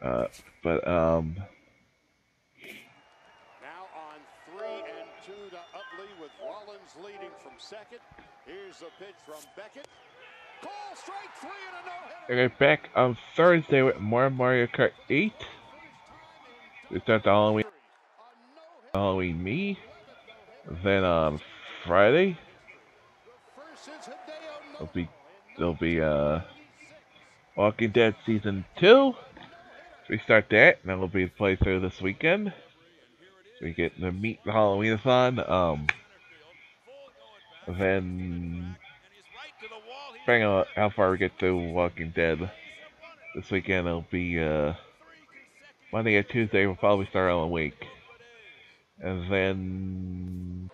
Uh, but, um, Now on three and two to Utley with Rollins leading from second. Here's the pitch from Beckett. Call strike three and a no-hitter. I got back on Thursday with more Mario Kart 8. We start the Halloween, Halloween me. Then on Friday, there'll be, there'll be, uh, Walking Dead Season 2. We start that, and that'll be the playthrough this weekend. We get to meet the Halloween-a-thon. Um, then, depending on how far we get to Walking Dead this weekend, it'll be, uh, Monday or Tuesday, we'll probably start on a week. And then,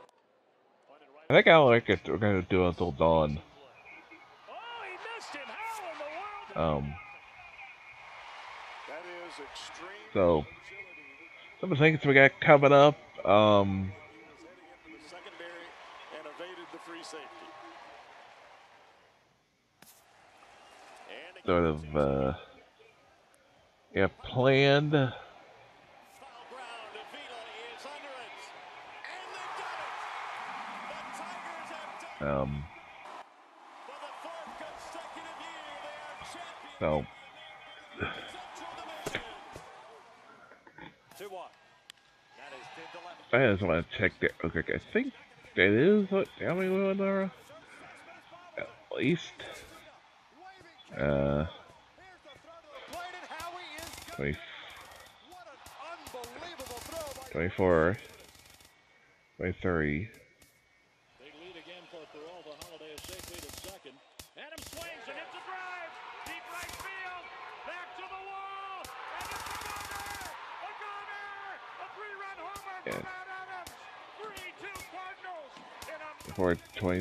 I think I'll like it, we're gonna do it until dawn. Um, so, some of the things we got coming up, um, sort of, uh, yeah, planned. foul ground. Avila is under it. And they've done it. The Tigers have done it. Um, For the fourth consecutive year, they are champions. so, Central Division. 2-1. That is dead to left. I just want to check that. Okay, I think that is what women are at least. Uh, Played it. Howie is good. 20, What an unbelievable throw by 24, 23, Big lead again for Peralta. Holliday is safe lead at second. Adam swings and hits a drive. Deep right field. Back to the wall. And it's a gunner. A gunner. A three-run homer Yeah. from Matt Adams. 3-2 Cardinals in a 24,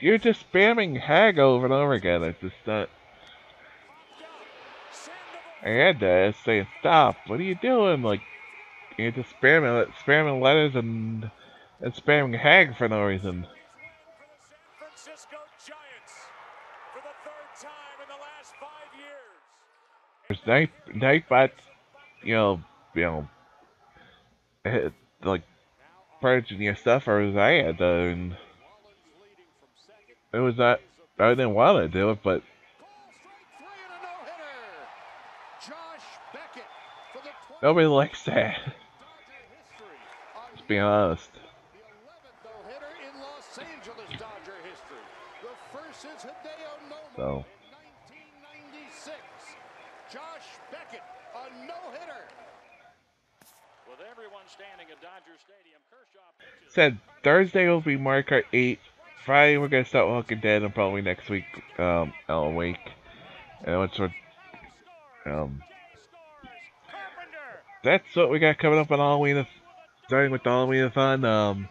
you're just spamming Hag over and over again. It's just not. I had to say stop. What are you doing? Like, you're just spamming spamming letters and and spamming Hag for no reason. There's knife Nightbots, you know, you know, eh, like purging your stuff, or was I had to. It was not. I didn't want to do it, but Three and a no-hitter. Josh Beckett for the 12th nobody likes that. Let's be honest. The 11th no-hitter in Los Angeles Dodger history. The first since So. Said Thursday will be Mario Kart 8. Friday we're gonna start Walking Dead, and probably next week, um, Alan Wake. And once we're, um, that's what we got coming up on Halloween. Starting with the Halloween-a-thon. Um,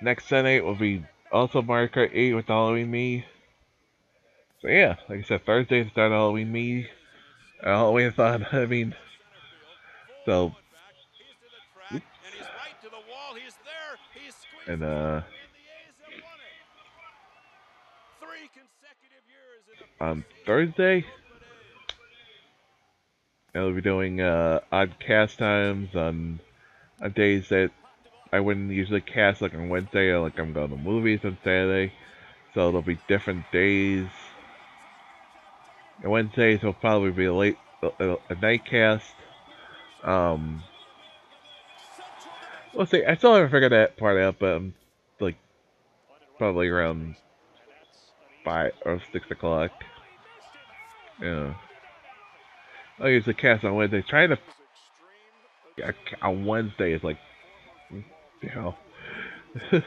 next Sunday will be also Mario Kart 8 with Halloween Me. So yeah, like I said, Thursday to start Halloween Me. Uh, Halloween-a-thon. I mean, so. And uh. On Thursday, I'll be doing uh, odd cast times on on days that I wouldn't usually cast, like on Wednesday, or like I'm going to movies on Saturday. So there'll be different days. And Wednesdays will probably be a late a, a night cast. Um, we'll see. I still haven't figured that part out, but I'm like probably around five or six o'clock. Yeah. Oh, I usually cast on Wednesday. Trying to yeah, on Wednesday is like, you know.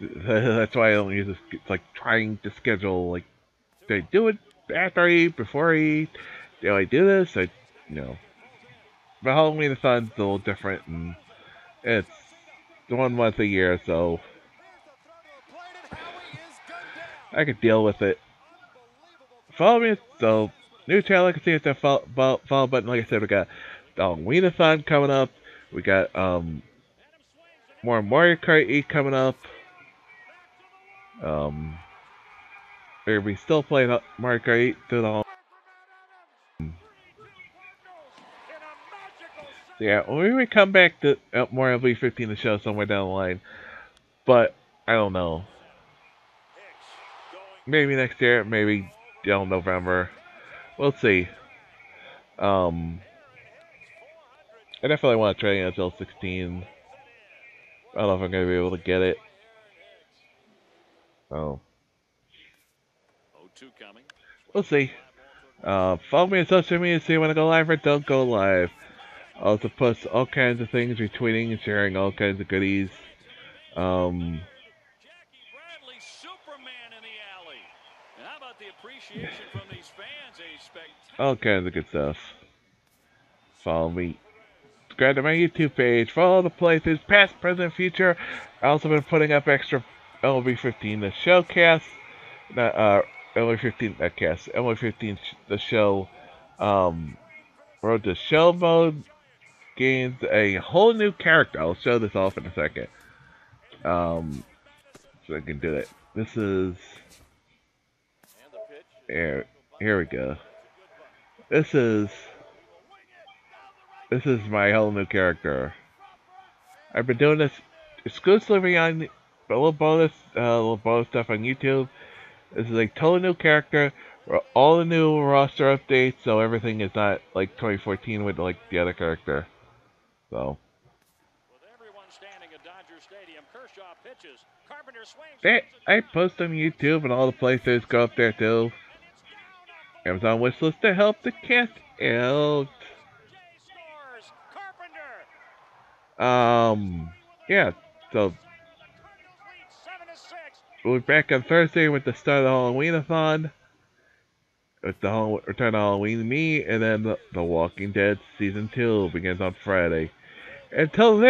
That's why I don't use this. It's like trying to schedule like, do I do it after I eat, before I eat? Do I do this? I, you know. But Halloween the Sun's a little different, and it's one month a year, so I could deal with it. Follow me, so new channel, I can see hit that follow, follow button. Like I said, we got the Halloween-a-thon coming up. We got um more Mario Kart 8 coming up. Um, we're gonna still playing Mario Kart 8 through the whole. Yeah, when we come back to uh, MLB 15 to show somewhere down the line, but I don't know. Maybe next year, maybe know, November. We'll see. Um, I definitely want to try until 16. I don't know if I'm going to be able to get it. Oh. We'll see. Uh, follow me on social media to see when I go live or don't go live. I also post all kinds of things, retweeting and sharing all kinds of goodies. Um, all kinds of good stuff. Follow me. Subscribe to my YouTube page. Follow the places, past, present, future. I also been putting up extra MLB 15 the showcast. Not, uh, MLB 15 that cast. MLB 15 the show. Um, Road to Show mode gains a whole new character. I'll show this off in a second. Um, so I can do it. This is here. Here we go. This is this is my whole new character. I've been doing this exclusively on a little bonus, uh, little bonus stuff on YouTube. This is a totally new character. All the new roster updates, so everything is not like 2014 with like the other character. So. That I post on YouTube and all the places go up there too. Amazon wishlist to help the cast out. Um, yeah, so we'll be back on Thursday with the start of the Halloween-a-thon. With the Hall Return of Halloween Me, and then the, the Walking Dead Season 2 begins on Friday. Until then,